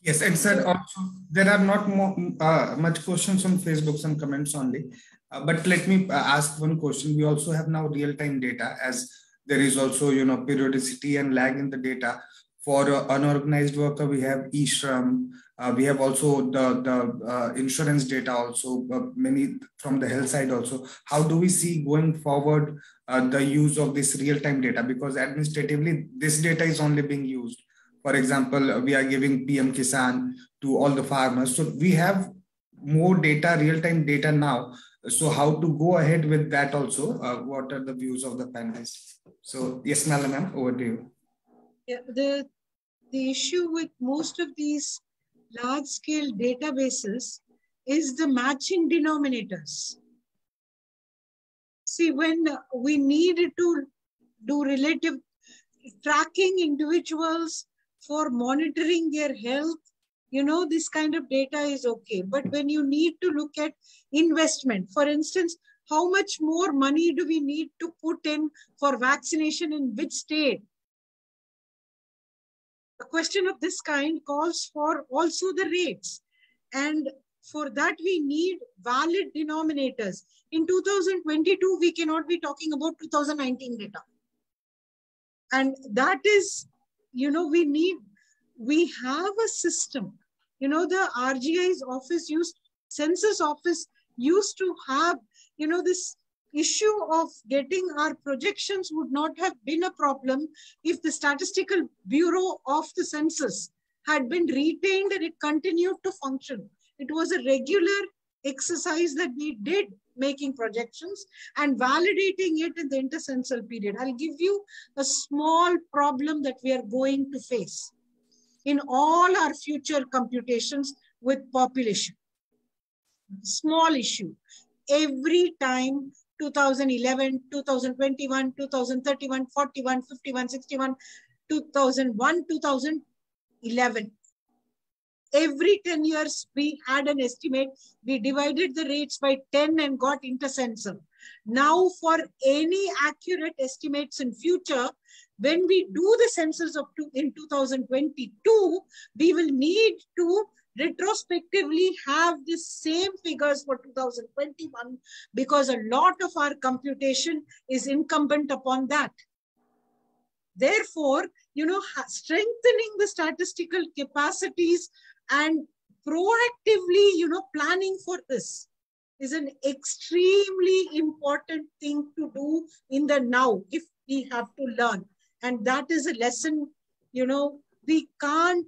E: Yes, and sir, also there are not more, uh, much questions on Facebook, some comments only. Uh, but let me uh, ask one question. We also have now real-time data as there is also, you know, periodicity and lag in the data. For uh, unorganized worker, we have e-shram. Uh, we have also the, the uh, insurance data also, uh, many from the health side also. How do we see going forward the use of this real-time data? Because administratively, this data is only being used. For example, we are giving PM Kisan to all the farmers. So we have more data, real-time data now. So how to go ahead with that also? Uh, what are the views of the panelists? So yes, Mala ma'am, over to you.
C: Yeah, the, the issue with most of these large-scale databases is the matching denominators. See, when we need to do relative tracking individuals for monitoring their health you know, this kind of data is okay. But when you need to look at investment, for instance, how much more money do we need to put in for vaccination in which state? A question of this kind calls for also the rates. And for that, we need valid denominators. In 2022, we cannot be talking about 2019 data. And that is, you know, we need, we have a system you know, the RGI's office used, census office used to have, you know, this issue of getting our projections would not have been a problem if the statistical bureau of the census had been retained and it continued to function. It was a regular exercise that we did making projections and validating it in the intercensal period. I'll give you a small problem that we are going to face in all our future computations with population. Small issue. Every time 2011, 2021, 2031, 41, 51, 61, 2001, 2011. Every 10 years, we had an estimate. We divided the rates by 10 and got intercensal. Now, for any accurate estimates in future, when we do the census of two, in 2022, we will need to retrospectively have the same figures for 2021 because a lot of our computation is incumbent upon that. Therefore, you know, strengthening the statistical capacities and proactively, you know, planning for this is an extremely important thing to do in the now if we have to learn. And that is a lesson, you know, we can't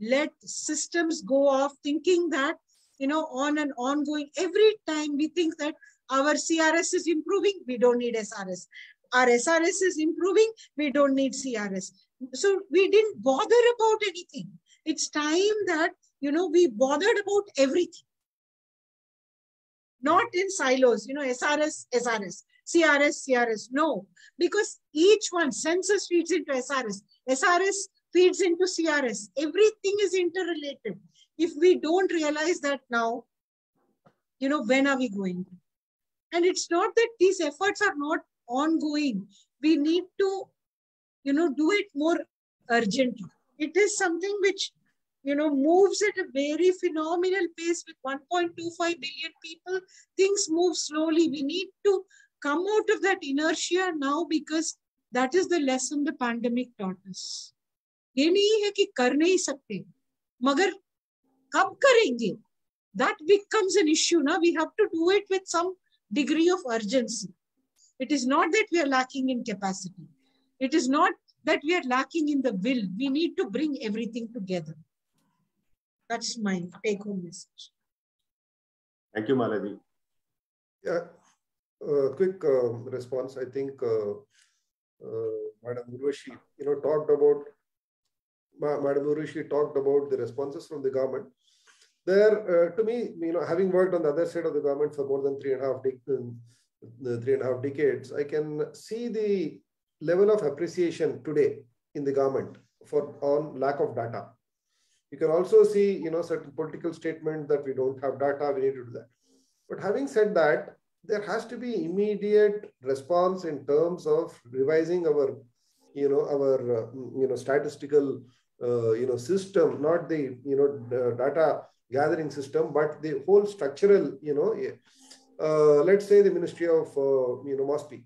C: let systems go off thinking that, you know, on an ongoing, every time we think that our CRS is improving, we don't need SRS. Our SRS is improving, we don't need CRS. So we didn't bother about anything. It's time that, you know, we bothered about everything. Not in silos, you know, SRS, SRS. CRS, CRS. No, because each one, census feeds into SRS, SRS feeds into CRS. Everything is interrelated. If we don't realize that now, you know, when are we going? And it's not that these efforts are not ongoing. We need to, you know, do it more urgently. It is something which, you know, moves at a very phenomenal pace with 1.25 billion people. Things move slowly. We need to come out of that inertia now because that is the lesson the pandemic taught us. ये नहीं है कि कर नहीं सकते मगर कब करेंगे that becomes an issue now we have to do it with some degree of urgency it is not that we are lacking in capacity it is not that we are lacking in the will we need to bring everything together that's my take home message
B: thank you maladi
F: yeah uh, quick uh, response. I think uh, uh, Madam Urvashi, you know, talked about Ma Madam Urvashi talked about the responses from the government. There, uh, to me, you know, having worked on the other side of the government for more than three and a half the three and a half decades, I can see the level of appreciation today in the government for on lack of data. You can also see, you know, certain political statement that we don't have data, we need to do that. But having said that, there has to be immediate response in terms of revising our you know our uh, you know statistical uh, you know system not the you know data gathering system but the whole structural you know uh, let's say the Ministry of, uh, you know, MOSPI.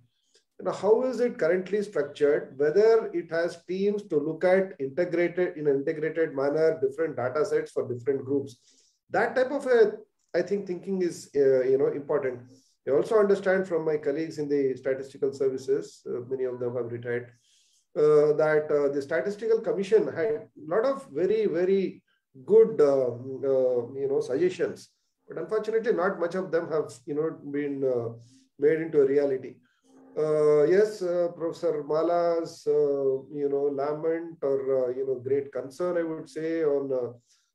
F: You know, how is it currently structured? Whether it has teams to look at integrated in an integrated manner, different data sets for different groups. That type of a, I think, thinking is, uh, you know, important. I also understand from my colleagues in the statistical services, uh, many of them have retired, uh, that uh, the statistical commission had a lot of very, very good, um, you know, suggestions but unfortunately, not much of them have, you know, been uh, made into a reality. Uh, yes, uh, Professor Mala's, uh, you know, lament or, uh, you know, great concern, I would say, on uh,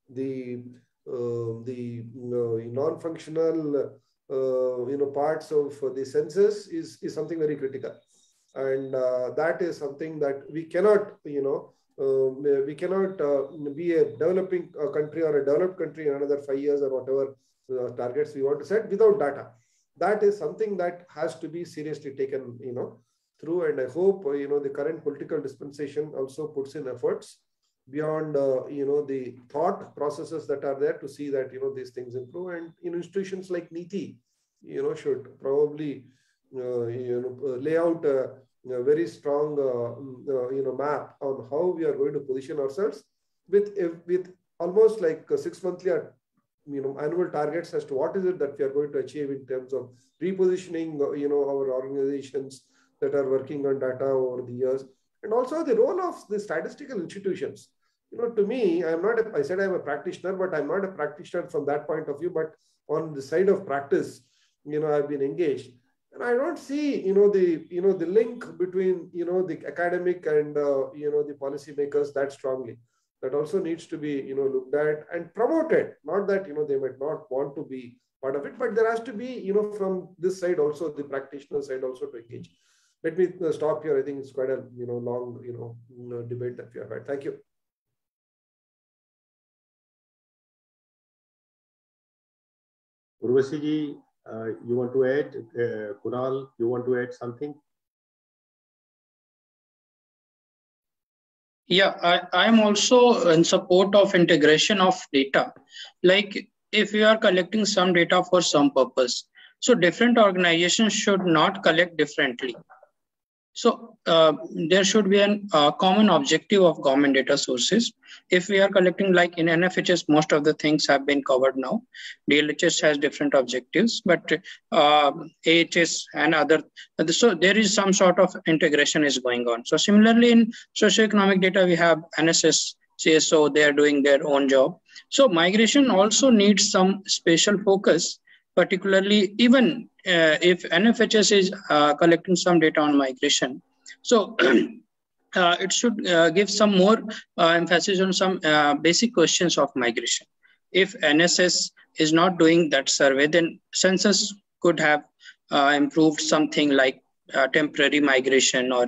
F: the the non-functional, Uh, you know, parts of the census is, is something very critical. And uh, that is something that we cannot, you know, uh, we cannot be a developing country or a developed country in another five years or whatever uh, targets we want to set without data. That is something that has to be seriously taken, you know, through. And I hope, uh, you know, the current political dispensation also puts in efforts beyond, uh, you know, the thought processes that are there to see that, you know, these things improve. And in institutions like NITI, you know, should probably, uh, you know, uh, lay out a, a very strong, uh, you know, map on how we are going to position ourselves with, with almost like six monthly or you know annual targets as to what is it that we are going to achieve in terms of repositioning you know our organizations that are working on data over the years and also the role of the statistical institutions you know to me i'm not a, i said i'm a practitioner but i'm not a practitioner from that point of view but on the side of practice you know i've been engaged and i don't see you know the you know the link between you know the academic and uh, you know the policymakers that strongly that also needs to be you know looked at and promoted not that you know they might not want to be part of it but there has to be you know from this side also the practitioner side also to engage let me uh, stop here i think it's quite a you know long you know uh, debate that we have had thank you
B: Urvashi uh, you want to add, uh, Kunal, you want to add something?
D: Yeah, I, I'm also in support of integration of data. Like if you are collecting some data for some purpose, so different organizations should not collect differently. So uh, there should be a uh, common objective of government data sources. If we are collecting like in NFHS, most of the things have been covered now. DLHS has different objectives, but uh, AHS and other, so there is some sort of integration is going on. So similarly in socioeconomic data, we have NSS, CSO, they are doing their own job. So migration also needs some special focus particularly even uh, if NFHS is uh, collecting some data on migration. So uh, it should uh, give some more uh, emphasis on some uh, basic questions of migration. If NSS is not doing that survey, then census could have improved something like temporary migration or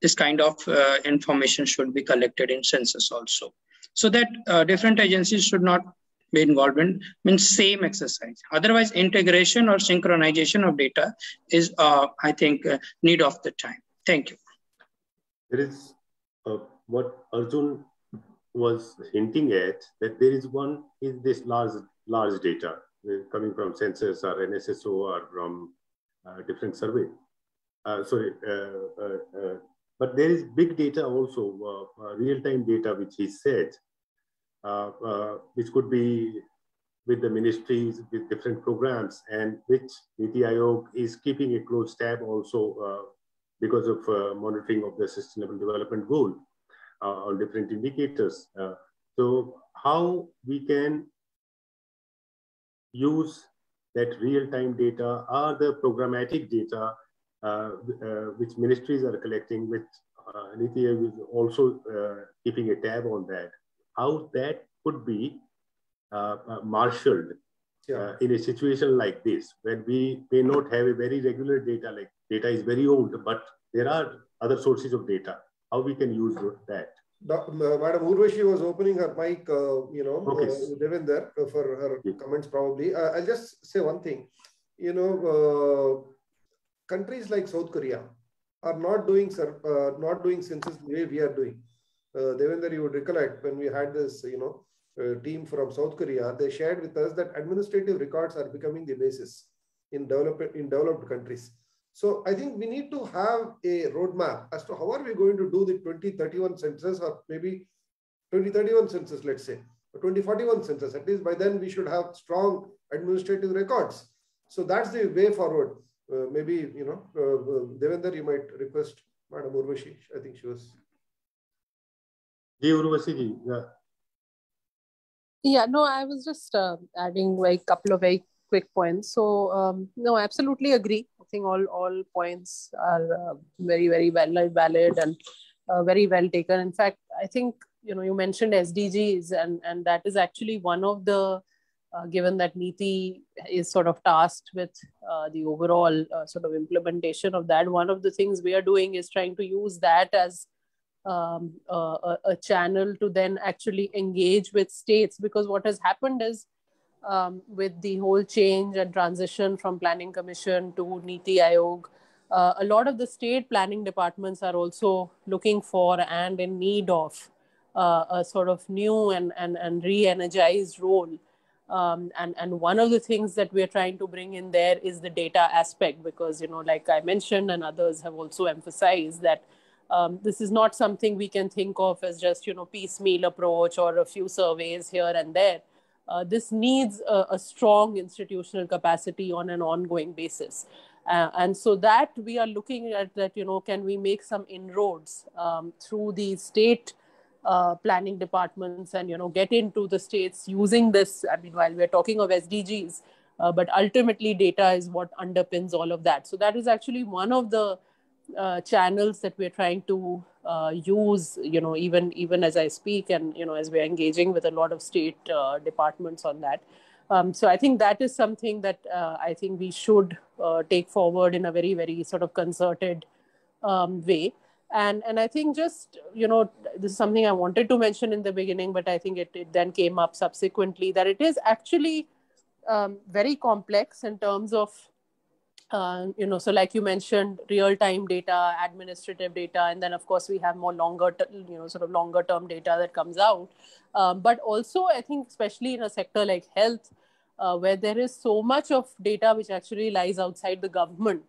D: this kind of information should be collected in census also. So that different agencies should not be involvement means same exercise. Otherwise, integration or synchronization of data is, uh, I think, uh, need of the time. Thank you.
B: There is uh, what Arjun was hinting at that there is one is this large large data uh, coming from census or NSSO or from uh, different survey. Uh, sorry, but there is big data also, real time data, which he said which could be with the ministries, with different programs, and which Niti Aayog is keeping a close tab also uh, because of monitoring of the Sustainable Development Goal on different indicators. so how we can use that real-time data or the programmatic data uh, uh, which ministries are collecting, which uh, Niti is also keeping a tab on that how that could be uh, uh, marshaled yeah. uh, in a situation like this when we may not have a very regular data like data is very old but there are other sources of data how we can use that
F: uh, Madam Urvashi was opening her mic, uh, you know, okay. uh, Devender, uh, for her yeah. comments probably. Uh, I'll just say one thing. You know, countries like South Korea are not doing not doing census the way we are doing uh, Devender, you would recollect when we had this, you know, uh, team from South Korea, they shared with us that administrative records are becoming the basis. in developed in developed countries. So I think we need to have a roadmap as to how are we going to do the 2031 census or maybe 2031 census, let's say, or 2041 census. At least by then we should have strong administrative records. So that's the way forward. Uh, maybe, you know, uh, uh Devender, you might request Madam Urvashi. I think she was.
B: Ji Urvashi yeah.
G: Yeah, no, I was just uh, adding like a couple of very quick points. So, um, no, I absolutely agree. I think all all points are uh, very, very well valid and uh, very well taken. In fact, I think you know you mentioned SDGs, and and that is actually one of the uh, given that NITI is sort of tasked with uh, the overall uh, sort of implementation of that. One of the things we are doing is trying to use that as um, a, a, channel to then actually engage with states because what has happened is um, with the whole change and transition from planning commission to niti aayog uh, a lot of the state planning departments are also looking for and in need of uh, a sort of new and, and, and re-energized role. Um, and and one of the things that we're trying to bring in there is the data aspect because you know like i mentioned and others have also emphasized that um, this is not something we can think of as just you know piecemeal approach or a few surveys here and there. Uh, this needs a, a, strong institutional capacity on an ongoing basis. Uh, and so that we are looking at that you know can we make some inroads um, through the state uh, planning departments and you know get into the states using this. I mean while we're talking of sdgs uh, but ultimately data is what underpins all of that. So that is actually one of the uh, channels that we're trying to uh, use you know even even as i speak and you know as we're engaging with a lot of state uh, departments on that. Um, so i think that is something that uh, i think we should uh, take forward in a very very sort of concerted um, way. And and i think just you know this is something i wanted to mention in the beginning but i think it, it then came up subsequently that it is actually um, very complex in terms of uh, you know so like you mentioned real time data administrative data and then of course we have more longer you know sort of longer term data that comes out. Um, but also i think especially in a sector like health uh, where there is so much of data which actually lies outside the government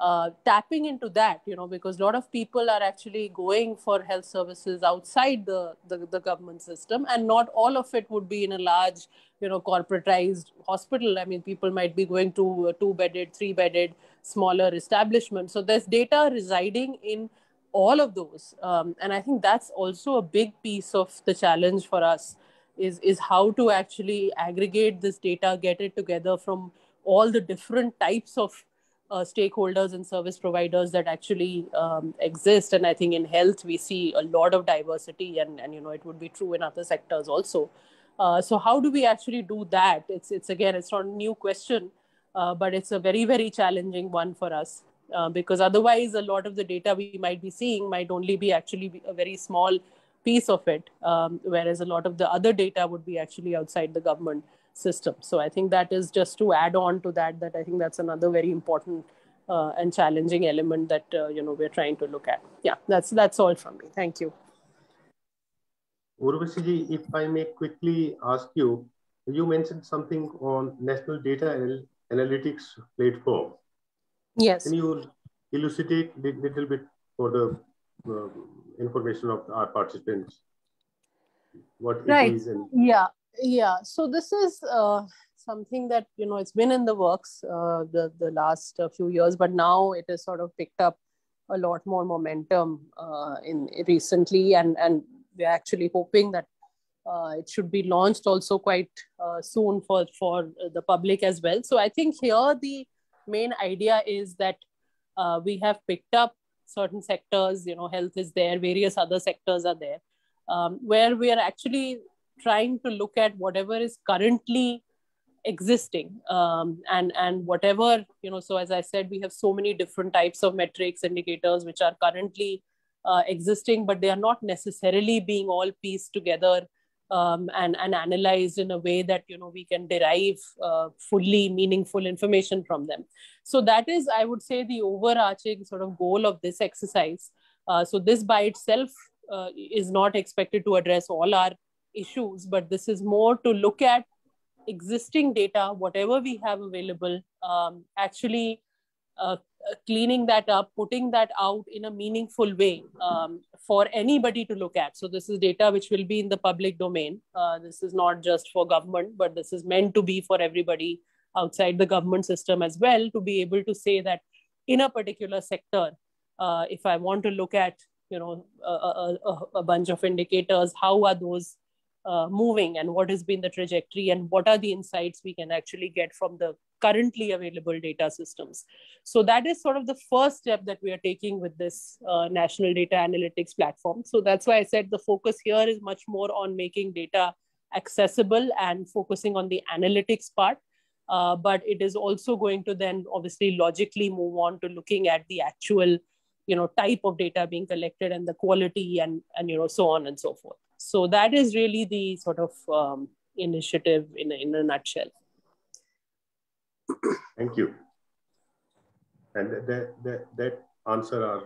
G: uh, tapping into that, you know, because a lot of people are actually going for health services outside the, the, the, government system, and not all of it would be in a large, you know, corporatized hospital. I mean, people might be going to a two bedded, three bedded, smaller establishment. So there's data residing in all of those. Um, and I think that's also a big piece of the challenge for us is, is how to actually aggregate this data, get it together from all the different types of uh, stakeholders and service providers that actually um, exist. And i think in health we see a lot of diversity and, and you know it would be true in other sectors also. Uh, so how do we actually do that? It's it's again it's not a new question uh, but it's a very very challenging one for us uh, because otherwise a lot of the data we might be seeing might only be actually a very small piece of it um, whereas a lot of the other data would be actually outside the government system. So I think that is just to add on to that. That I think that's another very important uh, and challenging element that uh, you know we're trying to look at. Yeah, that's that's all from me. Thank you.
B: Urvashi if I may quickly ask you, you mentioned something on National Data Analytics Platform.
G: Yes.
B: Can you elucidate a little bit for the uh, information of our participants? What
G: right.
B: it is and
G: yeah yeah so this is uh, something that you know it's been in the works uh, the the last uh, few years but now it has sort of picked up a lot more momentum uh, in recently and and we're actually hoping that uh, it should be launched also quite uh, soon for for the public as well. So i think here the main idea is that we have picked up certain sectors you know health is there various other sectors are there um, where we are actually trying to look at whatever is currently existing um, and and whatever you know so as i said we have so many different types of metrics indicators which are currently uh, existing but they are not necessarily being all pieced together um, and and analyzed in a way that you know we can derive uh, fully meaningful information from them. So that is i would say the overarching sort of goal of this exercise. Uh, so this by itself uh, is not expected to address all our issues, but this is more to look at existing data, whatever we have available, um, actually uh, cleaning that up, putting that out in a meaningful way um, for anybody to look at. So this is data which will be in the public domain. Uh, this is not just for government, but this is meant to be for everybody outside the government system as well to be able to say that in a particular sector, uh, if I want to look at you know a, a, a bunch of indicators, how are those uh, moving and what has been the trajectory and what are the insights we can actually get from the currently available data systems. So that is sort of the first step that we are taking with this uh, national data analytics platform. So that's why I said the focus here is much more on making data accessible and focusing on the analytics part. Uh, but it is also going to then obviously logically move on to looking at the actual you know type of data being collected and the quality and and you know so on and so forth so that is really the sort of um, initiative in a, in a nutshell
B: Thank you. And that, that, that answer our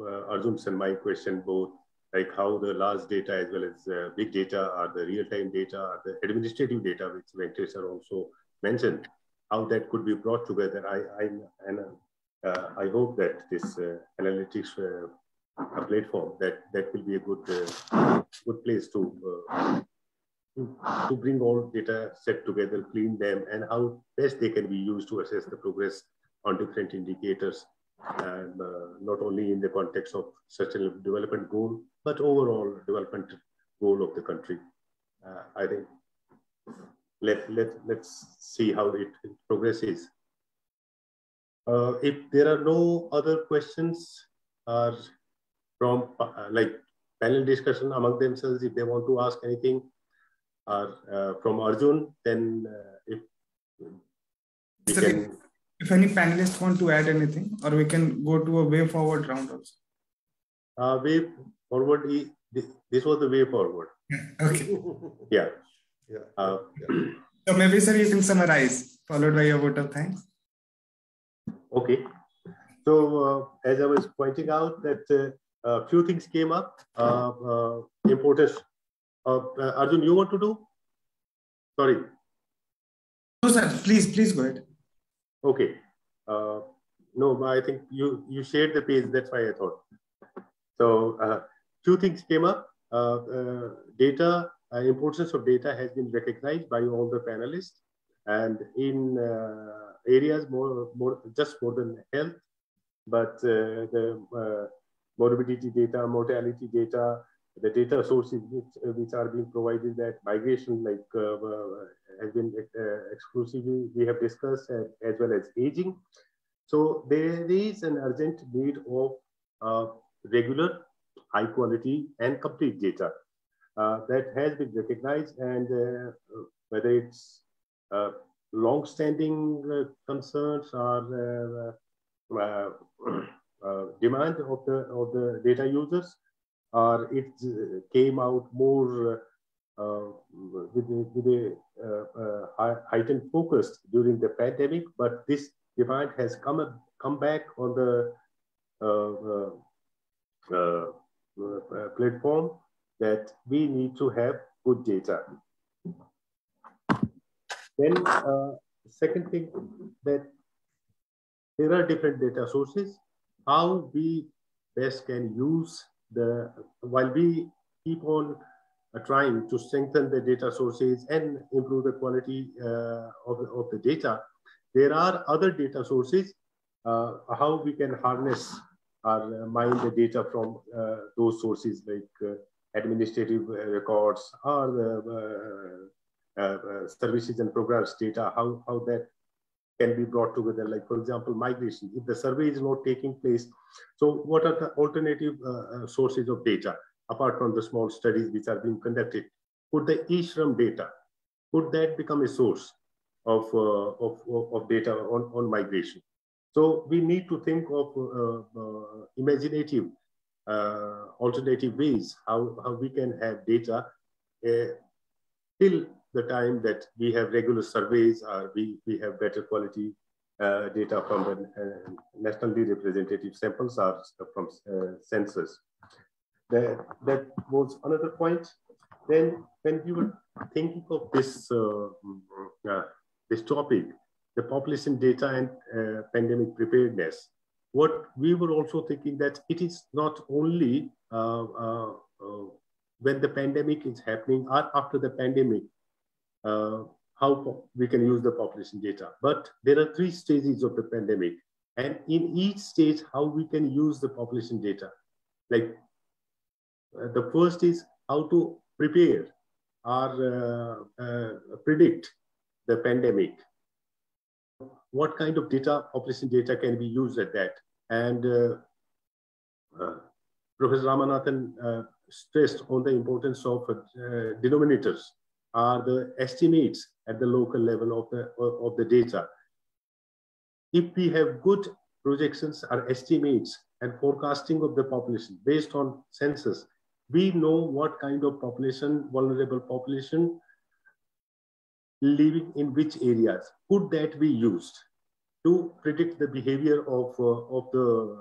B: uh, Arjun's and my question both, like how the large data as well as uh, big data are the real-time data, are the administrative data, which Venkatesh also mentioned, how that could be brought together. I, I, and, uh, I hope that this uh, analytics uh, platform, that, that will be a good, uh, good place to to, bring all data set together, clean them, and how best they can be used to assess the progress on different indicators, and uh, not only in the context of sustainable development goal, but overall development goal of the country. Uh, I think let, let, let's see how it progresses. Uh, if there are no other questions or from uh, like panel discussion among themselves, if they want to ask anything, are uh, from Arjun, then uh, if
E: we can... If any panelists want to add anything, or we can go to a way forward round also.
B: Uh, way forward, this was the way forward.
E: okay.
B: yeah.
F: Yeah.
B: Uh,
F: yeah.
E: So maybe, sir, you can summarize, followed by your vote of thanks.
B: Okay. So uh, as I was pointing out that uh, a few things came up, uh, uh, importance uh, uh, Arjun, you want to do? Sorry.
E: No, sir. Please, please go ahead.
B: Okay. Uh, no, I think you you shared the page. That's why I thought. So, uh, two things came up. Uh, uh, data uh, importance of data has been recognized by all the panelists, and in uh, areas more more just more than health, but uh, the uh, morbidity data, mortality data, the data sources which, uh, which are being provided that migration like uh, uh, has been exclusively we have discussed as well as aging. So there is an urgent need of regular, high quality and complete data uh, that has been recognized and uh, whether it's uh, long-standing concerns or demand of the, of the data users or it came out more uh, with, with a uh, uh, heightened focus during the pandemic, but this demand has come, come back on the platform that we need to have good data. Then uh, second thing that there are different data sources. How we best can use the while we keep on uh, trying to strengthen the data sources and improve the quality uh, of, the, of the data, there are other data sources, uh, how we can harness or mine the data from uh, those sources like uh, administrative records or the uh, services and programs data, how, how that can be brought together. Like for example, migration, if the survey is not taking place. So what are the alternative uh, uh, sources of data apart from the small studies which are being conducted? Could the e-shram data, could that become a source of, uh, of, of, data on, on migration? So we need to think of uh, uh, imaginative uh, alternative ways how, how we can have data till the time that we have regular surveys or we, we have better quality uh, data from the uh, nationally representative samples or from uh, census. That, that was another point. then when we were thinking of this, uh, uh, this topic, the population data and uh, pandemic preparedness, what we were also thinking that it is not only uh, uh, uh, when the pandemic is happening or after the pandemic, how we can use the population data. But there are three stages of the pandemic. And in each stage, how we can use the population data. Like the first is how to prepare or uh, uh, predict the pandemic. What kind of data, population data can be used at that? And uh, uh Professor Ramanathan uh, stressed on the importance of uh, denominators are the estimates at the local level of the, of the data. If we have good projections or estimates and forecasting of the population based on census, we know what kind of population, vulnerable population, living in which areas. Could that be used to predict the behavior of, uh, of the,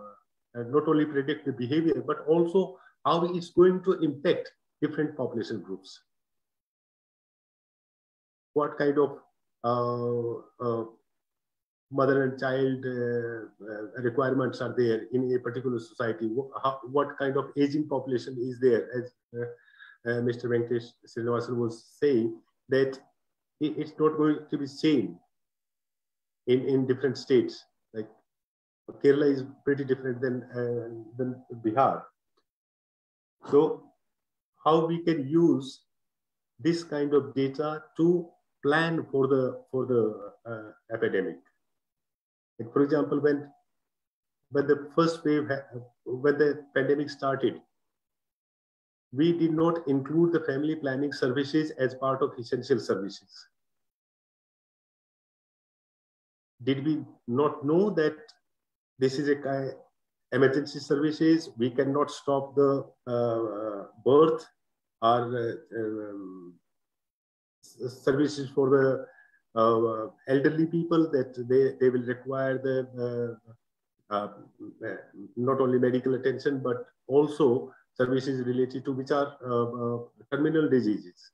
B: uh, not only predict the behavior, but also how it's going to impact different population groups. What kind of uh, uh mother and child uh, uh, requirements are there in a particular society? How, what kind of aging population is there? As uh, uh Mr. Venkatesh Srinivasan was saying, that it's not going to be same in, in different states. Like Kerala is pretty different than, than Bihar. So how we can use this kind of data to plan for the for the uh, epidemic like for example, when when the first wave, when the pandemic started, we did not include the family planning services as part of essential services. Did we not know that this is a emergency services? We cannot stop the uh, birth or uh, um, services for the uh, elderly people that they, they will require the uh, uh, not only medical attention but also services related to which are terminal diseases.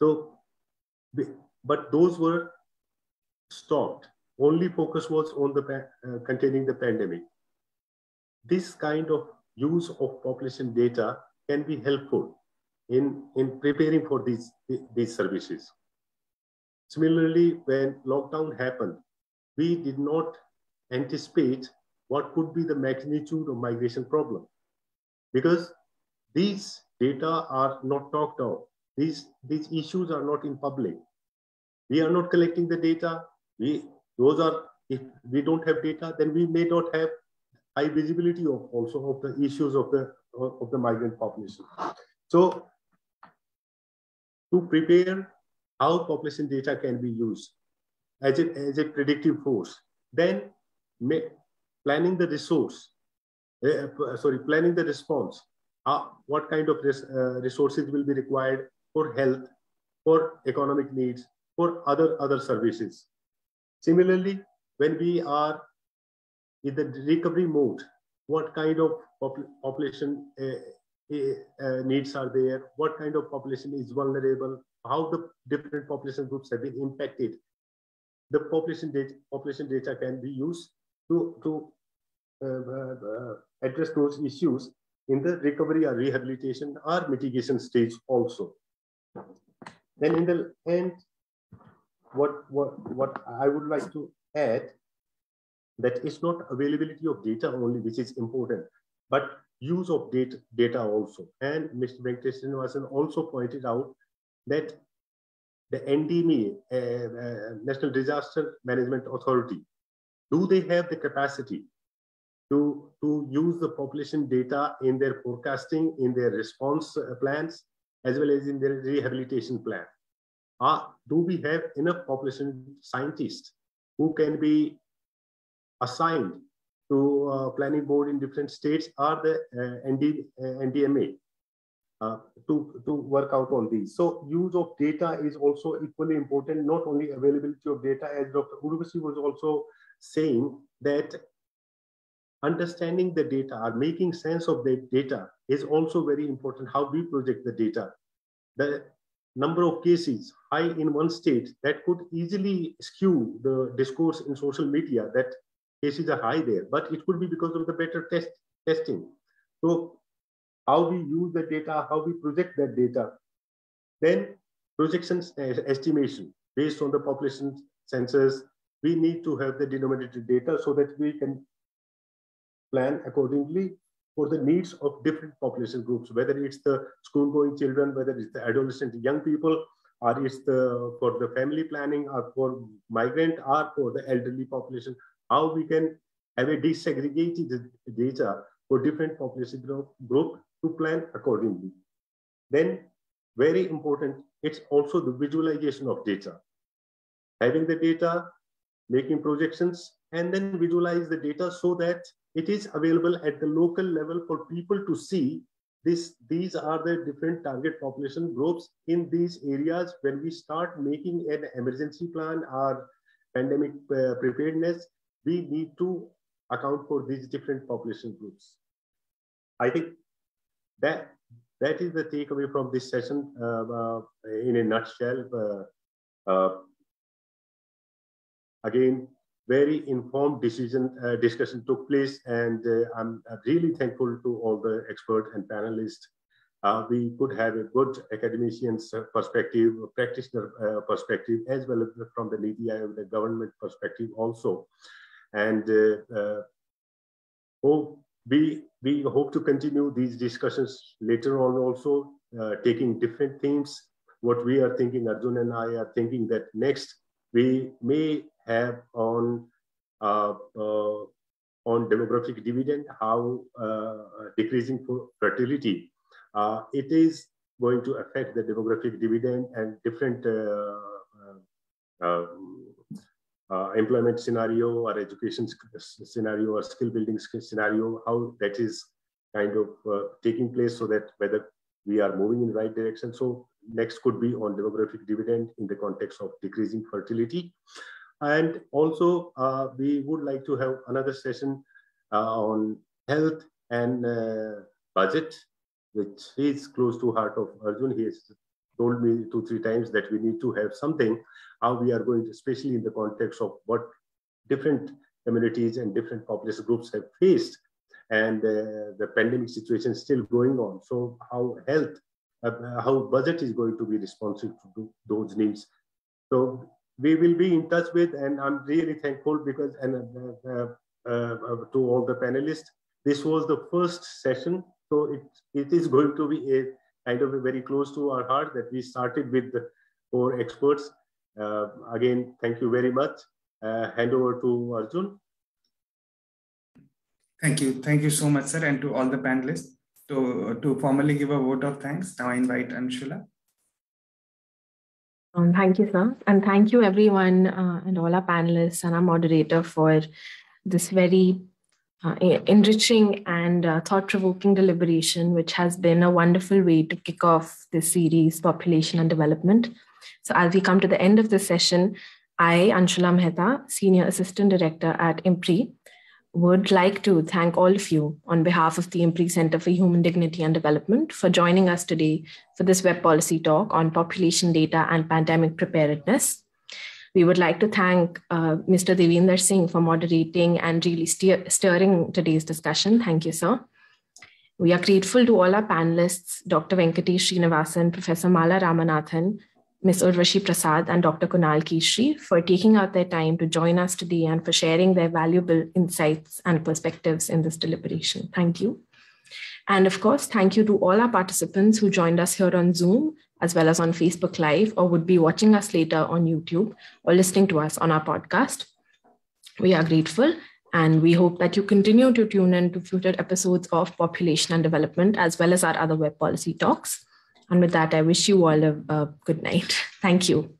B: So, but those were stopped. Only focus was on the containing the pandemic. This kind of use of population data can be helpful in, in preparing for these, these services. Similarly, when lockdown happened, we did not anticipate what could be the magnitude of migration problem because these data are not talked of. These, these issues are not in public. We are not collecting the data. We, those are, if we don't have data, then we may not have high visibility of also of the issues of the, of the migrant population. So to prepare how population data can be used as a, as a predictive force. Then may, planning the resource, uh, sorry, planning the response. Uh, what kind of res, uh, resources will be required for health, for economic needs, for other, other services. Similarly, when we are in the recovery mode, what kind of population uh, needs are there? What kind of population is vulnerable? how the different population groups have been impacted. The population data, population data can be used to, to uh, uh, address those issues in the recovery or rehabilitation or mitigation stage also. Then in the end, what, what, what I would like to add that it's not availability of data only which is important, but use of data, data also. And Mr. Venkatesh Srinivasan also pointed out that the NDMA, uh, uh, National Disaster Management Authority, do they have the capacity to, to use the population data in their forecasting, in their response uh, plans, as well as in their rehabilitation plan? Uh, do we have enough population scientists who can be assigned to uh, planning board in different states are the uh, ND, uh, NDMA to, to work out on these. So use of data is also equally important, not only availability of data, as Dr. Urvashi was also saying that understanding the data or making sense of the data is also very important, how we project the data. the number of cases high in one state that could easily skew the discourse in social media that cases are high there, but it could be because of the better test testing. So how we use the data, how we project that data, then projections uh, estimation based on the population census, we need to have the denominated data so that we can plan accordingly for the needs of different population groups, whether it's the school-going children, whether it's the adolescent young people, or it's the for the family planning, or for migrant, or for the elderly population. How we can have a desegregated data for different population group to plan accordingly. Then, very important, it's also the visualization of data. Having the data, making projections, and then visualize the data so that it is available at the local level for people to see this, these are the different target population groups in these areas. When we start making an emergency plan or pandemic uh, preparedness, we need to account for these different population groups. I think that that is the takeaway from this session uh, uh, in a nutshell. Uh, uh again, very informed decision uh, discussion took place, and uh, I'm really thankful to all the experts and panelists. we could have a good academician's perspective, practitioner perspective, as well as from the Niti the government perspective also. And hope we, we hope to continue these discussions later on also, uh, taking different themes. What we are thinking, Arjun and I are thinking that next we may have on uh, uh, on demographic dividend, how uh, decreasing fertility, uh, it is going to affect the demographic dividend and different uh, employment scenario or education scenario or skill building scenario, how that is kind of uh, taking place so that whether we are moving in the right direction. So next could be on demographic dividend in the context of decreasing fertility. And also uh, we would like to have another session uh, on health and uh, budget, which is close to heart of Arjun. He has told me two, three times that we need to have something, how we are going to, especially in the context of what different communities and different population groups have faced and uh, the pandemic situation is still going on. So how health, uh, how budget is going to be responsive to those needs. So we will be in touch with, and I'm really thankful because, and uh, uh, uh to all the panelists, this was the first session. So it, it is going to be a kind of very close to our heart that we started with the four experts. Uh, again, thank you very much. Uh, hand over to Arjun.
E: Thank you. Thank you so much, sir, and to all the panelists. To, to formally give a vote of thanks, now I invite Anshula.
H: Um, thank you, sir. And thank you, everyone, uh, and all our panelists and our moderator for this very uh, enriching and uh, thought provoking deliberation, which has been a wonderful way to kick off this series, Population and Development. So, as we come to the end of this session, I, Anshula Mehta, Senior Assistant Director at IMPRI, would like to thank all of you on behalf of the IMPRI Center for Human Dignity and Development for joining us today for this web policy talk on population data and pandemic preparedness. We would like to thank uh, Mr. Devender Singh for moderating and really steer, steering today's discussion. Thank you, sir. We are grateful to all our panelists, Dr. Venkatesh Srinivasan, Professor Mala Ramanathan, Ms. Urvashi Prasad, and Dr. Kunal Keshri for taking out their time to join us today and for sharing their valuable insights and perspectives in this deliberation. Thank you. And of course, thank you to all our participants who joined us here on Zoom as well as on Facebook Live, or would be watching us later on YouTube or listening to us on our podcast. We are grateful and we hope that you continue to tune in to future episodes of Population and Development, as well as our other web policy talks. And with that, I wish you all a, a good night. Thank you.